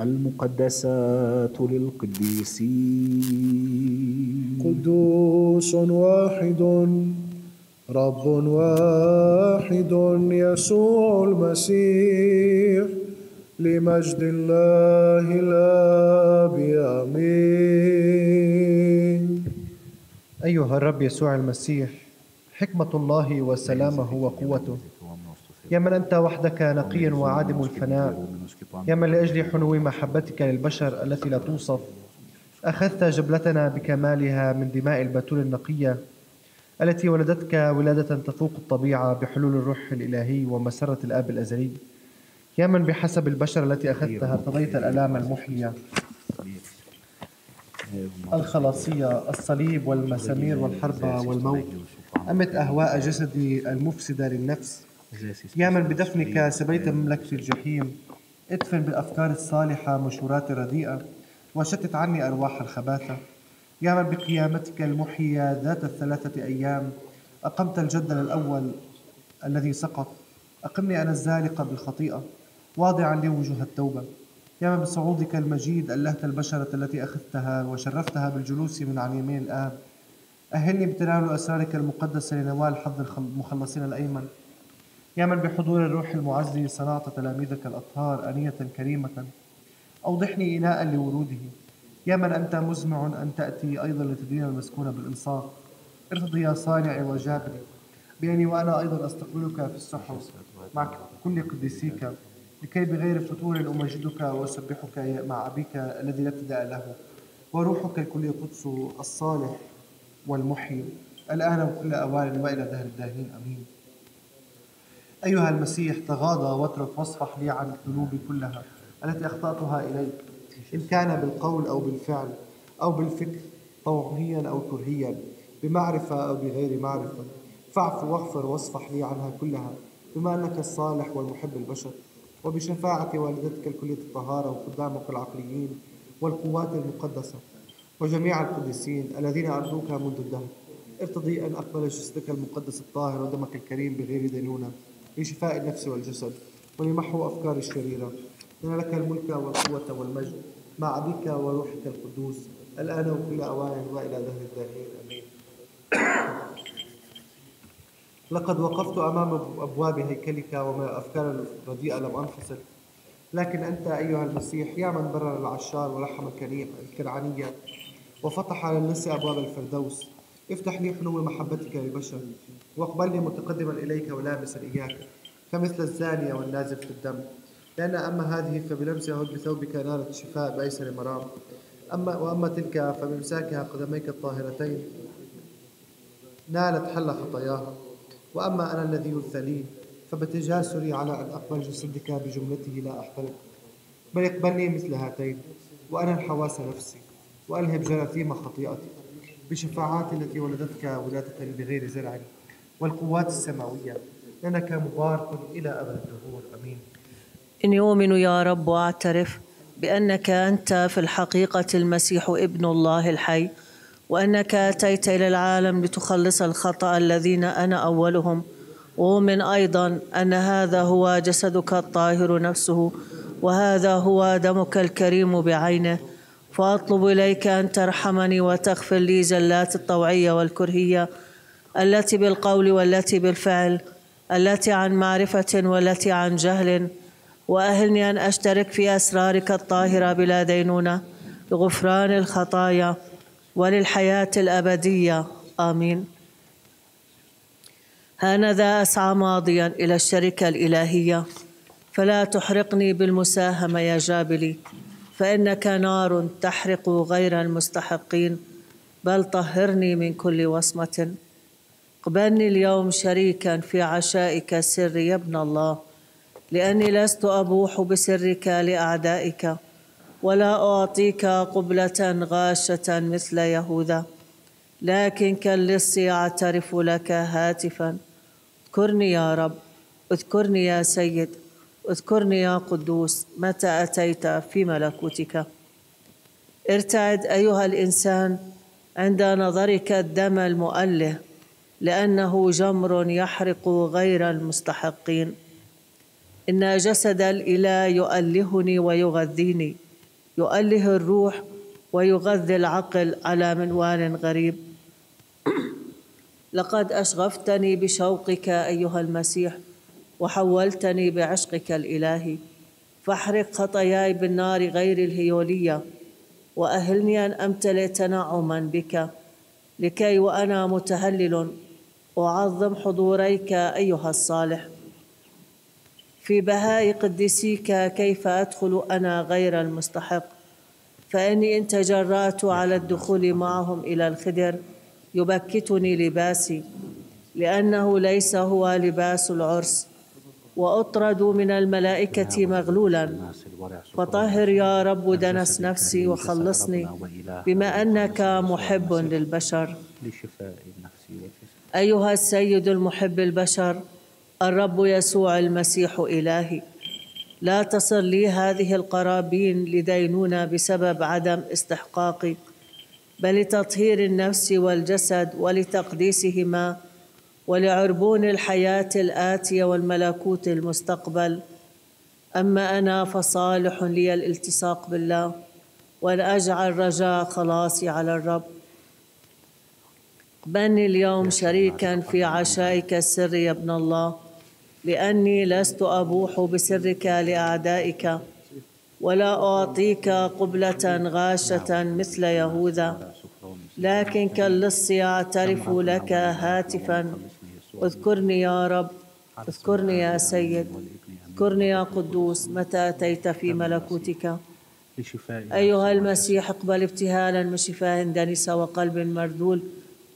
المقدسات للقديسين. قدوس واحد. رب واحد يسوع المسيح لمجد الله الآب آمين أيها الرب يسوع المسيح حكمة الله وسلامه وقوته. يا من أنت وحدك نقي وعادم الفناء. يا من لأجل حنو محبتك للبشر التي لا توصف. أخذت جبلتنا بكمالها من دماء البتول النقية. التي ولدتك ولادة تفوق الطبيعة بحلول الروح الإلهي ومسرة الآب الأزلي. يا من بحسب البشر التي أخذتها ارتضيت الآلام المحية الخلاصية الصليب والمسامير والحرب والموت. أمت أهواء جسدي المفسدة للنفس. يا من بدفنك سبيت مملكة الجحيم. ادفن بالأفكار الصالحة مشورات رديئة. وشتت عني أرواح الخباثة. يا من بقيامتك المحية ذات الثلاثة أيام. أقمت الجدل الأول الذي سقط. أقمني أنا الزالقة بالخطيئة. واضعا لي وجوه التوبة. يا من بصعودك المجيد ألهت البشرة التي أخذتها وشرفتها بالجلوس من عن يمين الآب أهلني بتناول أسرارك المقدسة لنوال حظ المخلصين الأيمن. يا من بحضور الروح المعزي صنعت تلاميذك الأطهار أنية كريمة. أوضحني إناء لوروده يا من أنت مزمع أن تأتي أيضا لتدين المسكون بالإنصاف. ارتضي يا صانعي وجابري بأني وأنا أيضا أستقبلك في السحر مع كل قديسيك لكي بغير فتور أمجدك وأسبحك مع أبيك الذي لا ابتداء له. وروحك الكل قدس الصالح والمحيي الآن وكل أوان وإلى دهر الداهين أمين. أيها المسيح تغاضى واترك واصفح لي عن الذنوب كلها التي أخطأتها إليك. إن كان بالقول أو بالفعل أو بالفكر طوعيا أو كرهيا بمعرفة أو بغير معرفة. فاعف واغفر واصفح لي عنها كلها بما أنك الصالح والمحب البشر. وبشفاعة والدتك الكلية الطهارة وخدامك العقليين والقوات المقدسة وجميع القديسين الذين أرجوك منذ الدهر. ارتضي أن أقبل جسدك المقدس الطاهر ودمك الكريم بغير دينونة لشفاء النفس والجسد ولمحو أفكار الشريرة. لنا لك الملك والقوة والمجد. مع أبيك وروحك القدوس. الآن وكل أوان وإلى دهر الداهرين آمين. لقد وقفت أمام أبواب هيكلك ومن الأفكار الرديئة لم أنفصل. لكن أنت أيها المسيح يا من برر العشار الكريم الكنعانية وفتح على الناس أبواب الفردوس. افتح لي حلو محبتك للبشر واقبلني متقدما إليك ولامسا إياك كمثل الزانية والنازف في الدم. لأن أما هذه فبلمسها بثوبك نالت شفاء بأيسر مرام أما وأما تلك فبمساكها قدميك الطاهرتين. نالت حل خطاياها وأما أنا الذي يرثى فبتجاسري على أن أقبل جسدك بجملته لا أحترق. بل اقبلني مثل هاتين. وأنا الحواس نفسي وألهب جراثيم خطيئتي. بشفاعات التي ولدتك ولادة بغير زرع. والقوات السماوية. لأنك مبارك إلى أبد الدهور. أمين. إني أؤمن يا رب وأعترف بأنك أنت في الحقيقة المسيح ابن الله الحي وأنك أتيت إلى العالم لتخلص الخطأ الذين أنا أولهم. وأؤمن أيضا أن هذا هو جسدك الطاهر نفسه وهذا هو دمك الكريم بعينه. فأطلب إليك أن ترحمني وتغفر لي زلات الطوعية والكرهية التي بالقول والتي بالفعل التي عن معرفة والتي عن جهل. وأهلني أن أشترك في أسرارك الطاهرة بلا دينونة لغفران الخطايا وللحياة الأبدية. آمين. هانذا أسعى ماضيا إلى الشركة الإلهية. فلا تحرقني بالمساهمة يا جابلي فإنك نار تحرق غير المستحقين بل طهرني من كل وصمة. اقبلني اليوم شريكا في عشائك السر يا ابن الله. لأني لست أبوح بسرك لأعدائك ولا أعطيك قبلة غاشة مثل يهوذا. لكن كاللص أعترف لك هاتفا. اذكرني يا رب اذكرني يا سيد اذكرني يا قدوس متى أتيت في ملكوتك؟ ارتعد أيها الإنسان عند نظرك الدم المؤله لأنه جمر يحرق غير المستحقين. إن جسد الإله يؤلهني ويغذيني يؤله الروح ويغذي العقل على منوال غريب. لقد أشغفتني بشوقك أيها المسيح وحولتني بعشقك الإلهي. فاحرق خطاياي بالنار غير الهيولية وأهلني أن أمتلئ تنعما بك. لكي وأنا متهلل أعظم حضوريك أيها الصالح. في بهاء قدسيك كيف أدخل أنا غير المستحق؟ فإني إن تجرأت على الدخول معهم إلى الخدر يبكتني لباسي لأنه ليس هو لباس العرس وأطرد من الملائكة مغلولا. فطهر يا رب دنس نفسي وخلصني بما أنك محب للبشر. أيها السيد المحب البشر الرب يسوع المسيح إلهي. لا تصل لي هذه القرابين لدينونة بسبب عدم استحقاقي بل لتطهير النفس والجسد ولتقديسهما ولعربون الحياة الآتية والملكوت المستقبل. أما أنا فصالح لي الالتصاق بالله وأن أجعل رجاء خلاصي على الرب. اقبلني اليوم شريكا في عشائك السر يا ابن الله. لأني لست أبوح بسرك لأعدائك ولا أعطيك قبلة غاشة مثل يهوذا. لكن كاللص أعترف لك هاتفا. اذكرني يا رب اذكرني يا سيد اذكرني يا قدوس متى أتيت في ملكوتك؟ أيها المسيح اقبل ابتهالا من شفاه دنس وقلب مردول.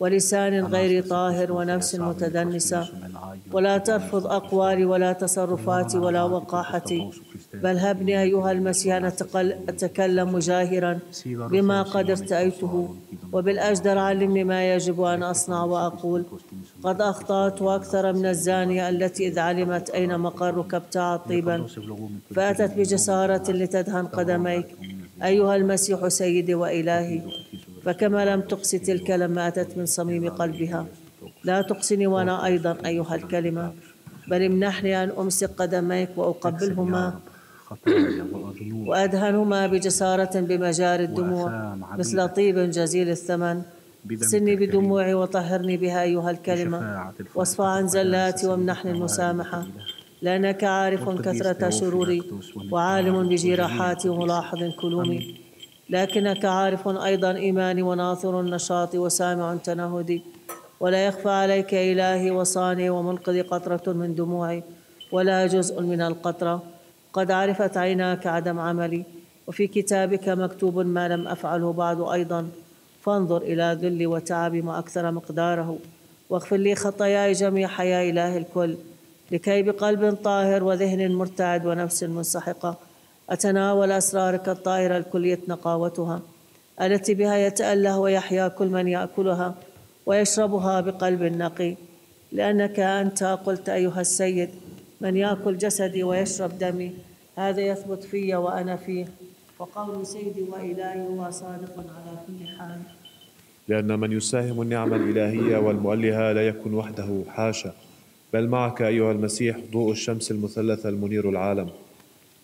ولسان غير طاهر ونفس متدنسة. ولا ترفض أقوالي ولا تصرفاتي ولا وقاحتي. بل هبني أيها المسيح أن أتكلم جاهرا بما قد ارتأيته وبالأجدر علمني ما يجب أن أصنع وأقول قد أخطأت أكثر من الزانية التي إذ علمت أين مقرك ابتعت طيبا فأتت بجسارة لتدهن قدميك. أيها المسيح سيدي وإلهي. فكما لم تقسي تلك لما أتت من صميم قلبها. لا تقسني وأنا أيضا أيها الكلمة. بل امنحني أن أمسك قدميك وأقبلهما وأدهنهما بجسارة بمجاري الدموع مثل طيب جزيل الثمن. اغسلني بدموعي وطهرني بها أيها الكلمة. واصفى عن زلاتي وامنحني المسامحة. لأنك عارف كثرة شروري وعالم بجراحاتي وملاحظ كلومي. لكنك عارف أيضا إيماني وناظر نشاطي وسامع تنهدي. ولا يخفى عليك إلهي وصاني ومنقذي قطرة من دموعي ولا جزء من القطرة. قد عرفت عيناك عدم عملي وفي كتابك مكتوب ما لم أفعله بعد أيضا. فانظر إلى ذلي وتعبي ما أكثر مقداره. واغفر لي خطاياي جميعها يا إله الكل لكي بقلب طاهر وذهن مرتعد ونفس منسحقة. أتناول أسرارك الطاهرة الكلية نقاوتها التي بها يتأله ويحيا كل من يأكلها ويشربها بقلب نقي. لأنك أنت قلت أيها السيد من يأكل جسدي ويشرب دمي. هذا يثبت في وأنا فيه. وقول سيدي وإلهي هو صادق على كل حال. لأن من يساهم النعم الإلهية والمؤلهة لا يكون وحده حاشا. بل معك أيها المسيح ضوء الشمس المثلث المنير العالم.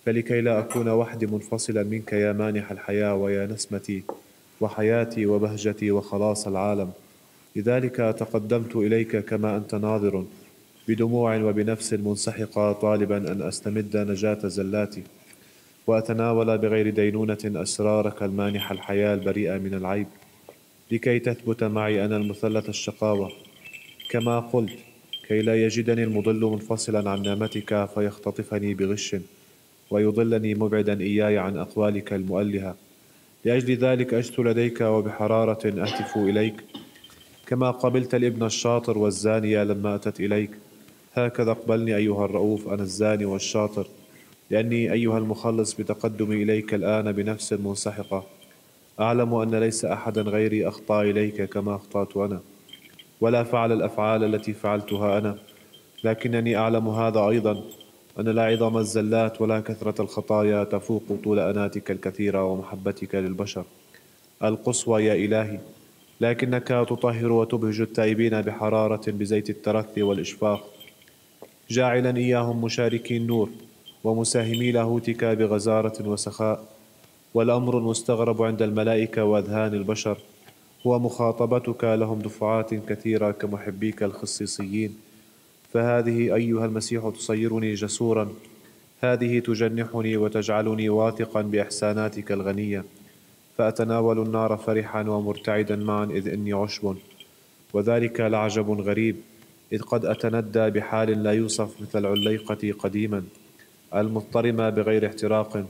فلكي لا أكون وحدي منفصلا منك يا مانح الحياة ويا نسمتي وحياتي وبهجتي وخلاص العالم. لذلك تقدمت إليك كما أنت ناظر بدموع وبنفس منسحقة طالبا أن أستمد نجاة زلاتي. وأتناول بغير دينونة أسرارك المانح الحياة البريئة من العيب. لكي تثبت معي أنا المثلث الشقاوة. كما قلت كي لا يجدني المضل منفصلا عن نعمتك فيختطفني بغش. ويضلني مبعدا إياي عن أقوالك المؤلهة. لأجل ذلك أجت لديك وبحرارة أهتف إليك. كما قبلت الابن الشاطر والزانية لما أتت إليك. هكذا اقبلني أيها الرؤوف أنا الزاني والشاطر. لأني أيها المخلص بتقدمي إليك الآن بنفس منسحقة. أعلم أن ليس أحدا غيري أخطأ إليك كما أخطأت أنا. ولا فعل الأفعال التي فعلتها أنا. لكنني أعلم هذا أيضا. أن لا عظم الزلات ولا كثرة الخطايا تفوق طول أناتك الكثيرة ومحبتك للبشر. القصوى يا إلهي لكنك تطهر وتبهج التائبين بحرارة بزيت الترثي والإشفاق. جاعلا إياهم مشاركي النور ومساهمي لاهوتك بغزارة وسخاء. والأمر المستغرب عند الملائكة وأذهان البشر. هو مخاطبتك لهم دفعات كثيرة كمحبيك الخصيصيين. فهذه أيها المسيح تصيرني جسورا. هذه تجنحني وتجعلني واثقا بإحساناتك الغنية. فأتناول النار فرحا ومرتعدا معا إذ إني عشب. وذلك لعجب غريب إذ قد أتندى بحال لا يوصف مثل عليقتي قديما. المضطرمة بغير احتراق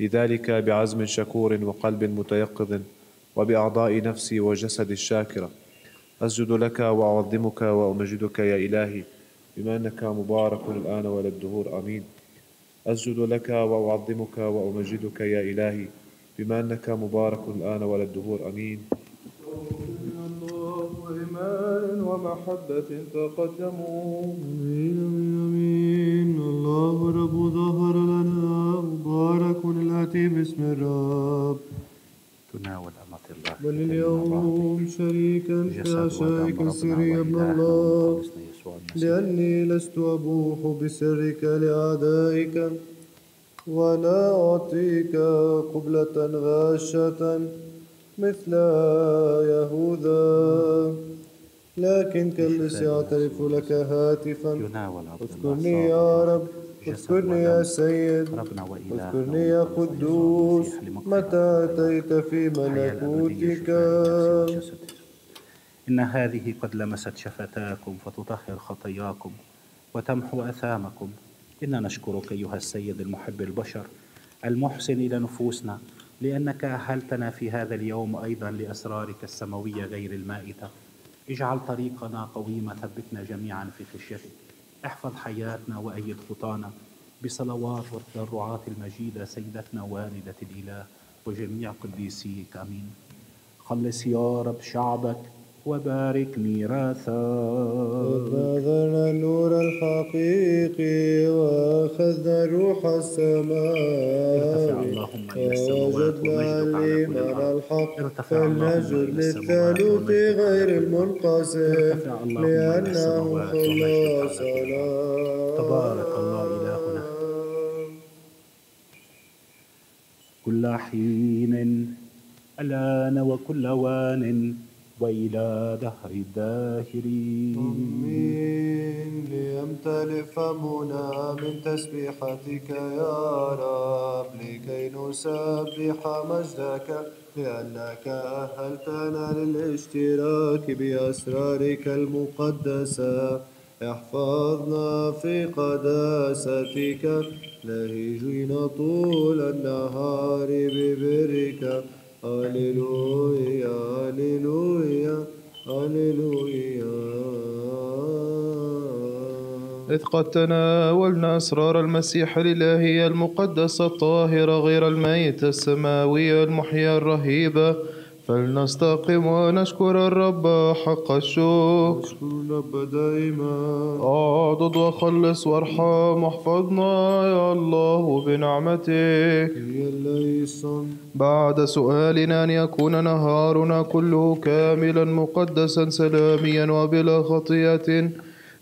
لذلك بعزم شكور وقلب متيقظ وبأعضاء نفسي وجسد الشاكرة. أسجد لك وأعظمك وأمجدك يا إلهي. بما أنك مبارك الآن وللدهور آمين. أسجد لك وأعظمك وأمجدك يا إلهي. بما أنك مبارك الآن وللدهور آمين. الله وإيمان ومحبة تقدموا آمين آمين الله رب ظهر لنا مبارك الآتي باسم الرب. تناول أمة الله بل اليوم شريكا في عشائك السر يا أبن الله. لأني لست أبوح بسرك لأعدائك ولا أعطيك قبلة غاشة مثل يهوذا. لكن كالذي أعترف لك هاتفا؟ اذكرني يا رب اذكرني يا سيد. اذكرني يا قدوس. المسيح متى أتيت في ملكوتك. إن هذه قد لمست شفتاكم فتطهر خطاياكم وتمحو أثامكم. إنا نشكرك أيها السيد المحب البشر المحسن إلى نفوسنا لأنك أهلتنا في هذا اليوم أيضا لأسرارك السماوية غير المائتة. اجعل طريقنا قويمة ثبتنا جميعا في خشيتك. احفظ حياتنا وأيد خطانا بصلوات والتضرعات المجيدة سيدتنا والدة الإله وجميع قديسيك آمين. خلص يا رب شعبك وبارك ميراثا. ناظرنا النور الحقيقي وأخذنا روح ارتفع السماء اللهم إلى السماوات وجدنا ومجدك على كل الإيمان الحق فلنجد للثالوث غير. المنقسم. لأنه خلاصنا تبارك الله إلهنا. كل حين الآن وكل وان. وإلى دهر الداهرين آمين ليمتلئ فمنا من تسبيحتك يا رب لكي نسبح مجدك لأنك أهلتنا للاشتراك بأسرارك المقدسة. احفظنا في قداستك لهجنا طول النهار ببرك. هللويا هللويا إذ قد تناولنا أسرار المسيح الإلهية المقدسة الطاهرة غير الميتة السماوية المحيا الرهيبة فلنستقم ونشكر الرب حق الشكر. اشكر الرب دائما. اعضد وخلص وارحم واحفظنا يا الله بنعمتك. بعد سؤالنا أن يكون نهارنا كله كاملا مقدسا سلاميا وبلا خطية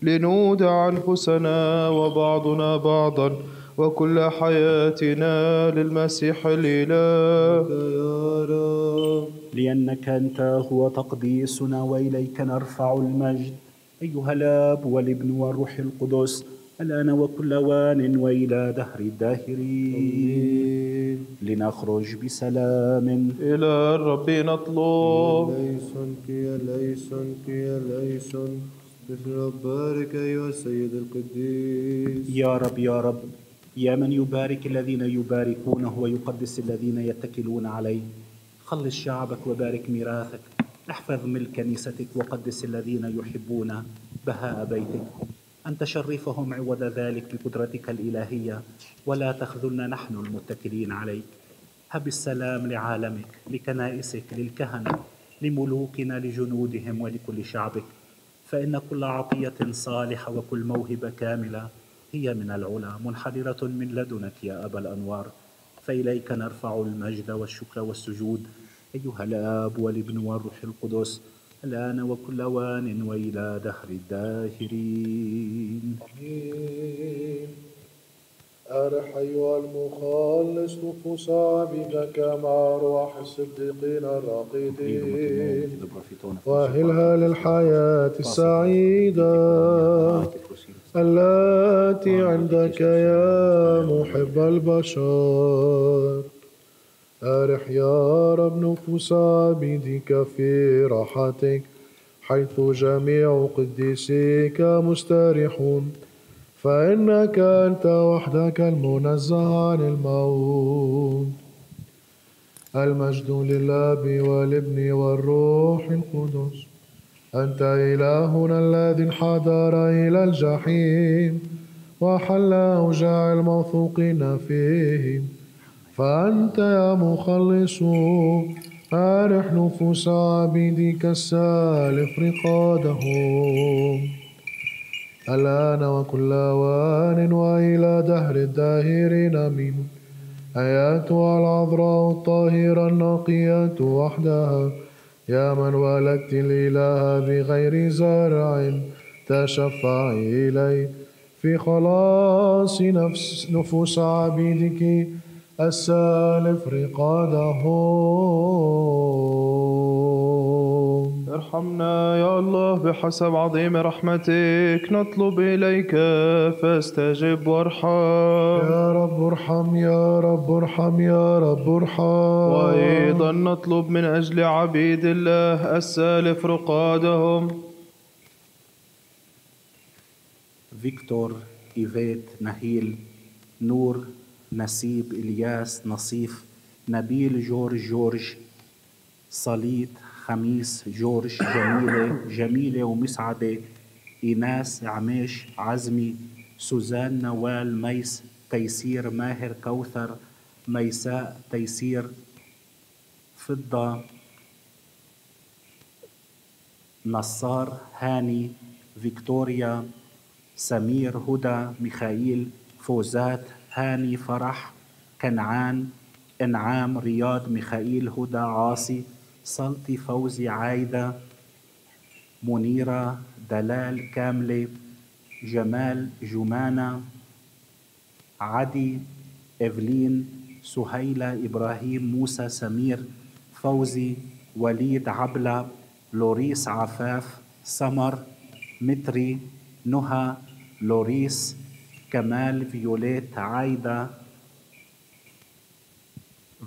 لنودع أنفسنا وبعضنا بعضا. وكل حياتنا للمسيح الإله يا رب لأنك أنت هو تقديسنا وإليك نرفع المجد. أيها الآب والابن والروح القدس الآن وكل وان وإلى دهر الداهرين. لنخرج بسلام. إلى الرب نطلب. ليسون يا ليسون يا رب بارك أيها السيد القديس. يا رب يا رب. يا من يبارك الذين يباركونه ويقدس الذين يتكلون عليه. خلص شعبك وبارك ميراثك. احفظ ملك كنيستك وقدس الذين يحبون بهاء بيتك. أنت شرفهم عوض ذلك بقدرتك الإلهية. ولا تخذلنا نحن المتكلين عليك. هب السلام لعالمك لكنائسك للكهنة لملوكنا لجنودهم ولكل شعبك. فإن كل عطية صالحة وكل موهبة كاملة هي من العلا منحدرة من لدنك يا أبا الأنوار. فإليك نرفع المجد والشكر والسجود. أيها الآب والابن والروح القدس الآن وكل وان وإلى دهر الداهرين. أرح أيها المخلص نفوس عبيدك مع أرواح الصديقين الراقدين. وأهلها للحياة السعيدة التي عندك يا محب البشر. أرح يا رب نفوس عبيدك في راحتك حيث جميع قديسيك مستريحون فإنك أنت وحدك المنزه عن الموت. المجد للأب والابن والروح القدس. أنت إلهنا الذي انحدر إلى الجحيم. وحل أوجاع الموثوقين فيه فأنت يا مخلص أرح نفوس عبيدك السالف رقادهم. الآن وكل أوان وإلى دهر الداهرين آمين. آياتها العذراء الطاهرة النقية وحدها. يا من ولدت الإله بغير زرع تشفع إلي في خلاص نفس نفوس عبيدك السالف رقادهم ارحمنا يا الله بحسب عظيم رحمتك نطلب إليك فاستجب وارحم. يا رب ارحم يا رب ارحم يا رب ارحم. وأيضا نطلب من أجل عبيد الله السالف رقادهم. فيكتور إيفيت نهيل نور نسيب إلياس نصيف نبيل جورج جورج صليد خميس جورج جميلة جميلة ومسعدة إيناس عميش عزمي سوزان نوال ميس تيسير ماهر كوثر ميساء تيسير فضة نصار هاني فيكتوريا سمير هدى ميخائيل فوزات هاني فرح كنعان إنعام رياض ميخائيل هدى عاصي سلطي فوزي عايدة منيرة دلال كاملة جمال جمانة عدي إفلين سهيلة إبراهيم موسى سمير فوزي وليد عبلة لوريس عفاف سمر متري نهى لوريس كمال فيوليت عايدة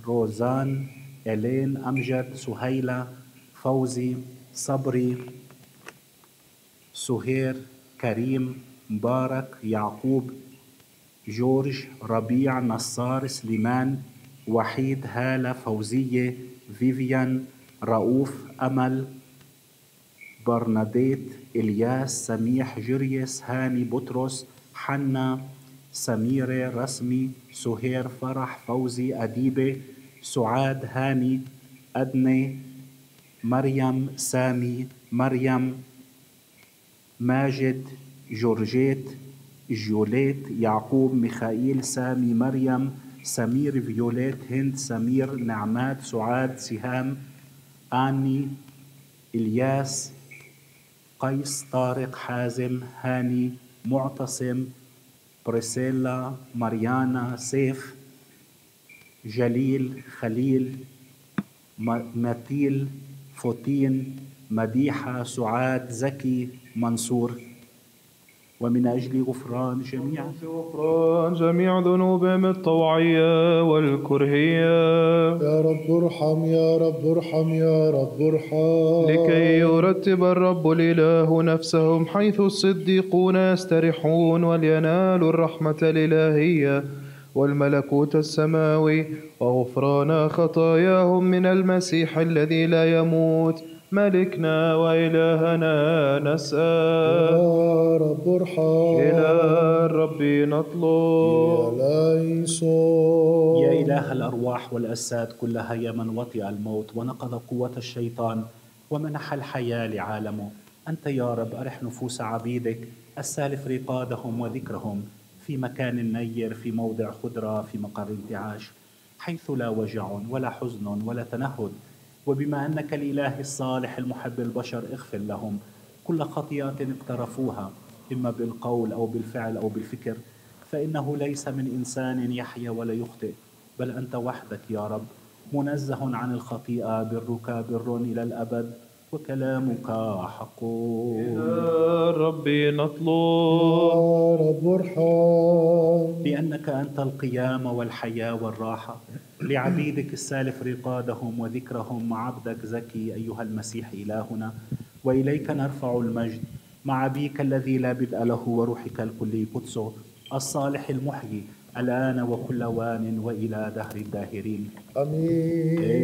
روزان إلين أمجد سهيلة فوزي صبري سهير كريم مبارك يعقوب جورج ربيع نصار سليمان وحيد هالة فوزية فيفيان رؤوف أمل برناديت إلياس سميح جريس هاني بطرس حنا سميرة رسمي سهير فرح فوزي أديبة سعاد هاني أدني مريم سامي مريم ماجد جورجيت جيوليت يعقوب ميخائيل سامي مريم سمير فيوليت هند سمير نعمات سعاد سهام آني إلياس قيس طارق حازم هاني معتصم بريسيلا ماريانا سيف جليل خليل ماتيل فوتين مديحة سعاد زكي منصور. ومن أجل غفران جميع. غفران جميع ذنوبهم الطوعية والكرهية. يا رب ارحم يا رب ارحم يا رب ارحم. لكي يرتب الرب الإله نفسهم حيث الصديقون يستريحون ولينالوا الرحمة الإلهية. والملكوت السماوي وغفران خطاياهم من المسيح الذي لا يموت. ملكنا وإلهنا نسأل. يا رب ارحم. إلى الرب نطلب. يا يا إله الأرواح والأجساد كلها يا من وطئ الموت ونقض قوة الشيطان ومنح الحياة لعالمه. أنت يا رب أرح نفوس عبيدك السالف رقادهم وذكرهم. في مكان نير في موضع خضرة في مقر انتعاش حيث لا وجع ولا حزن ولا تنهد. وبما أنك الإله الصالح المحب البشر اغفر لهم. كل خطيئة اقترفوها إما بالقول أو بالفعل أو بالفكر فإنه ليس من إنسان يحيا ولا يخطئ بل أنت وحدك يا رب. منزه عن الخطيئة برك بر إلى الأبد. وكلامك حق. إلى الرب نطلب. يا رب ارحم. لأنك أنت القيام والحياة والراحة. لعبيدك السالف رقادهم وذكرهم عبدك زكي أيها المسيح إلهنا. وإليك نرفع المجد. مع أبيك الذي لا بدء له وروحك الكلي قدسه الصالح المحيي. الآن وكل وان وإلى دهر الداهرين. آمين.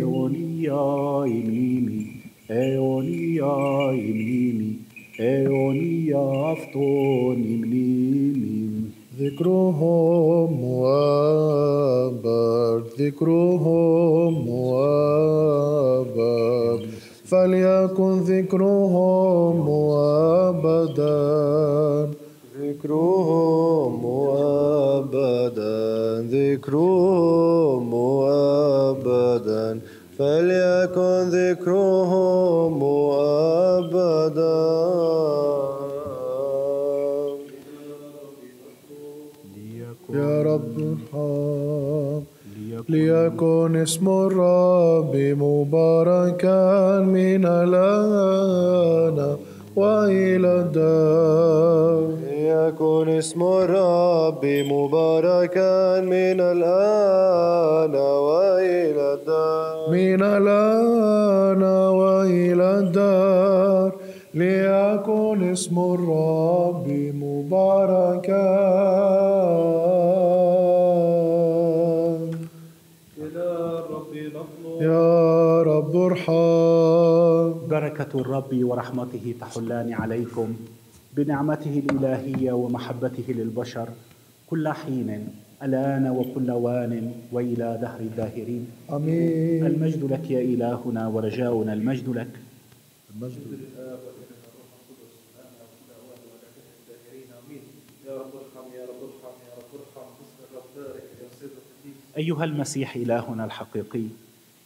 Eonia imnimi, Eonia afton imnimi. ذكرهم مؤبد ذكرهم مؤبد فليكن ذكرهم مؤبدا ذكرهم مؤبدا ذكرهم فليكن ذكرهم مؤبدا. يا رب ارحم ليكن اسم الرب مباركا من الآن وإلى الدار. يكن اسم الرب مباركا من الآن وإلى الدار. من الآن وإلى الدار ليكن اسم الرب مباركا. يا رب ارحم. بركة الرب ورحمته تحلان عليكم. بنعمته الإلهية ومحبته للبشر كل حين الآن وكل وان وإلى دهر الداهرين آمين. المجد لك يا إلهنا ورجاؤنا المجد لك. أيها المسيح إلهنا الحقيقي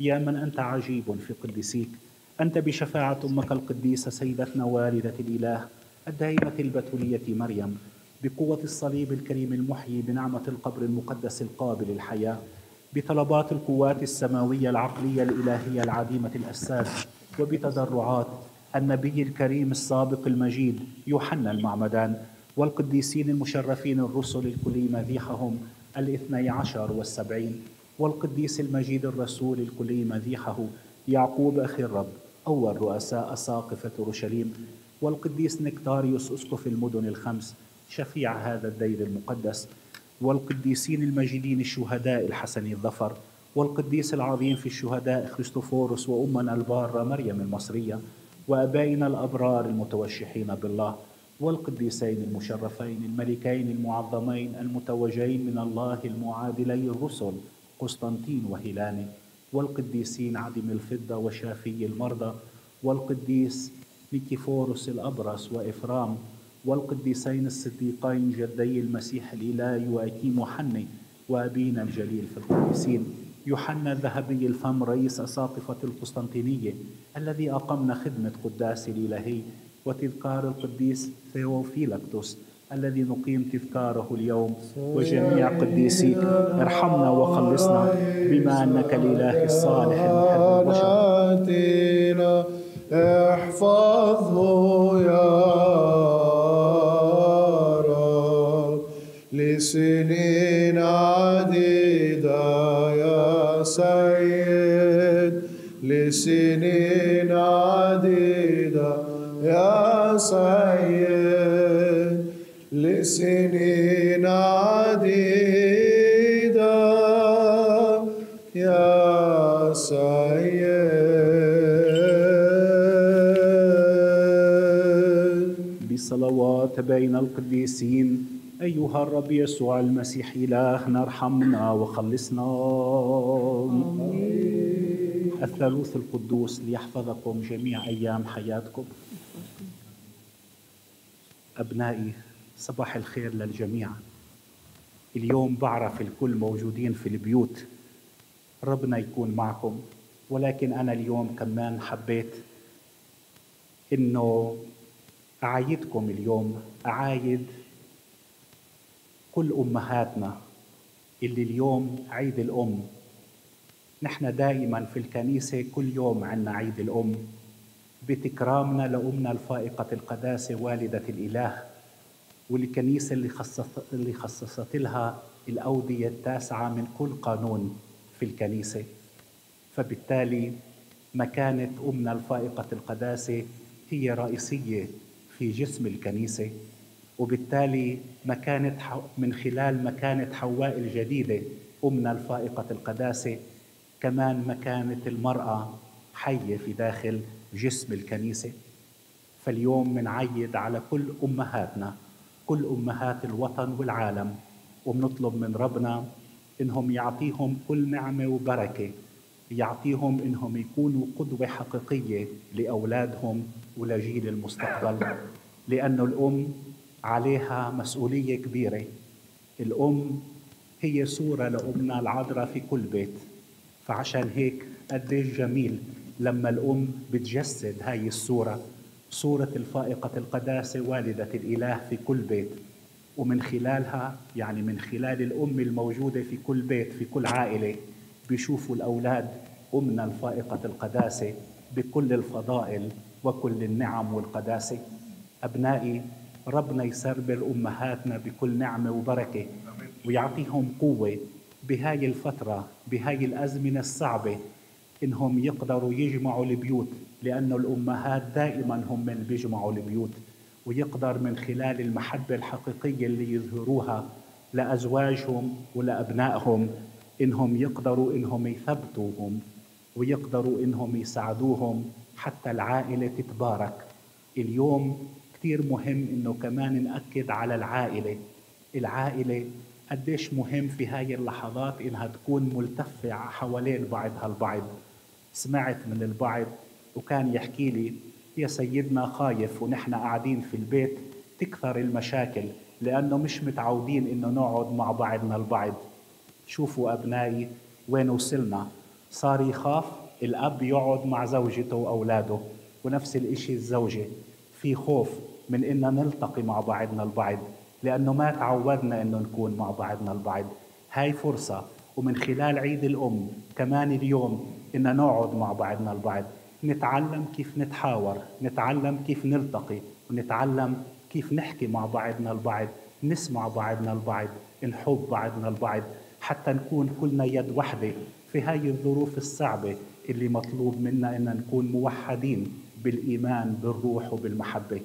يا من أنت عجيب في قدسيك أنت بشفاعة أمك القديسة سيدتنا والدة الإله الدائمة البتولية مريم. بقوة الصليب الكريم المحيي بنعمة القبر المقدس القابل الحياة بطلبات القوات السماوية العقلية الإلهية العديمة الأجساد وبتضرعات النبي الكريم السابق المجيد يوحنا المعمدان والقديسين المشرفين الرسل الكلي مديحهم الاثني عشر والسبعين والقديس المجيد الرسول الكلي مديحه يعقوب أخي الرب أول رؤساء أساقفة أورشليم والقديس نكتاريوس أسقف المدن الخمس شفيع هذا الدير المقدس والقديسين المجيدين الشهداء الحسن الظفر والقديس العظيم في الشهداء خريستوفورس وأمنا البارة مريم المصرية وأبائنا الأبرار المتوشحين بالله والقديسين المشرفين الملكين المعظمين المتوجين من الله المعادلي الرسل قسطنطين وهيلاني والقديسين عدم الفضة وشافي المرضى والقديس نيكيفوروس الأبرص وإفرام والقديسين الصديقين جدي المسيح الإله يواكيم وحني وأبينا الجليل في القديسين. يوحنا الذهبي الفم رئيس أساقفة القسطنطينية الذي أقمنا خدمة قداس الإلهي وتذكار القديس ثيوفيلاكتوس الذي نقيم تذكاره اليوم. وجميع قديسيك ارحمنا وخلصنا بما أنك الإله الصالح المحب البشر. احفظه يا سيد لسنين عديدة يا سيد لسنين عديدة يا سيد بصلوات بين القديسين أيها الرب يسوع المسيح إلهنا ارحمنا وخلصنا. الثالوث القدوس ليحفظكم جميع أيام حياتكم. أبنائي صباح الخير للجميع. اليوم بعرف الكل موجودين في البيوت. ربنا يكون معكم. ولكن أنا اليوم كمان حبيت إنه أعايدكم اليوم أعايد كل أمهاتنا اللي اليوم عيد الأم. نحن دائما في الكنيسة كل يوم عنا عيد الأم. بتكرامنا لأمنا الفائقة القداسة والدة الإله والكنيسة اللي خصصت, اللي خصصت لها الأودية التاسعة من كل قانون في الكنيسة. فبالتالي مكانة أمنا الفائقة القداسة هي رئيسية في جسم الكنيسة. وبالتالي مكانة من خلال مكانة حواء الجديدة أمنا الفائقة القداسة كمان مكانة المرأة حية في داخل جسم الكنيسة. فاليوم منعيد على كل أمهاتنا كل أمهات الوطن والعالم وبنطلب من ربنا إنهم يعطيهم كل نعمة وبركة يعطيهم إنهم يكونوا قدوة حقيقية لأولادهم ولجيل المستقبل. لأن الأم عليها مسؤولية كبيرة. الأم هي صورة لأمنا العذراء في كل بيت. فعشان هيك قديش جميل لما الأم بتجسد هاي الصورة صورة الفائقة القداسة والدة الإله في كل بيت. ومن خلالها يعني من خلال الأم الموجودة في كل بيت في كل عائلة بيشوفوا الأولاد أمنا الفائقة القداسة بكل الفضائل وكل النعم والقداسة. أبنائي ربنا يسربل أمهاتنا بكل نعمة وبركة ويعطيهم قوة بهاي الفترة بهاي الأزمنة الصعبة إنهم يقدروا يجمعوا البيوت لأنه الأمهات دائما هم من بيجمعوا البيوت ويقدر من خلال المحبة الحقيقية اللي يظهروها لأزواجهم ولأبنائهم إنهم يقدروا إنهم يثبتوهم ويقدروا إنهم يساعدوهم حتى العائلة تتبارك. اليوم كثير مهم إنه كمان نأكد على العائلة. العائلة قديش مهم في هاي اللحظات إنها تكون ملتفة حوالين بعضها البعض سمعت من البعض وكان يحكي لي يا سيدنا خايف ونحن قاعدين في البيت تكثر المشاكل لأنه مش متعودين إنه نقعد مع بعضنا البعض. شوفوا أبنائي وين وصلنا؟ صار يخاف الأب يقعد مع زوجته وأولاده ونفس الإشي الزوجة. في خوف من إننا نلتقي مع بعضنا البعض لأنه ما تعودنا إنه نكون مع بعضنا البعض. هاي فرصة ومن خلال عيد الأم كمان اليوم إن نقعد مع بعضنا البعض. نتعلم كيف نتحاور نتعلم كيف نلتقي ونتعلم كيف نحكي مع بعضنا البعض نسمع بعضنا البعض نحب بعضنا البعض حتى نكون كلنا يد وحدة في هاي الظروف الصعبة اللي مطلوب منا إن نكون موحدين بالإيمان بالروح وبالمحبة.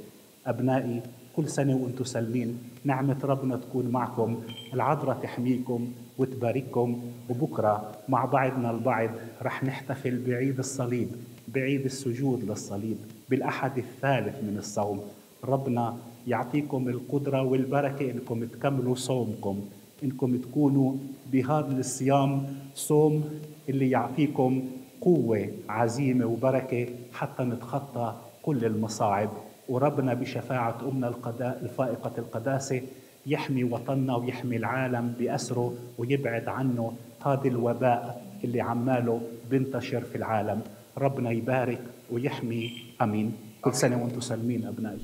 أبنائي كل سنة وأنتم سالمين. نعمة ربنا تكون معكم. العذراء تحميكم وتبارككم. وبكرة مع بعضنا البعض رح نحتفل بعيد الصليب بعيد السجود للصليب بالأحد الثالث من الصوم. ربنا يعطيكم القدرة والبركة إنكم تكملوا صومكم إنكم تكونوا بهذا الصيام صوم اللي يعطيكم قوة عزيمة وبركة حتى نتخطى كل المصاعب. وربنا بشفاعة أمنا القدا... الفائقة القداسة يحمي وطننا ويحمي العالم بأسره ويبعد عنه هذا الوباء اللي عماله بنتشر في العالم. ربنا يبارك ويحمي. أمين. كل سنة وأنتم سالمين أبنائي.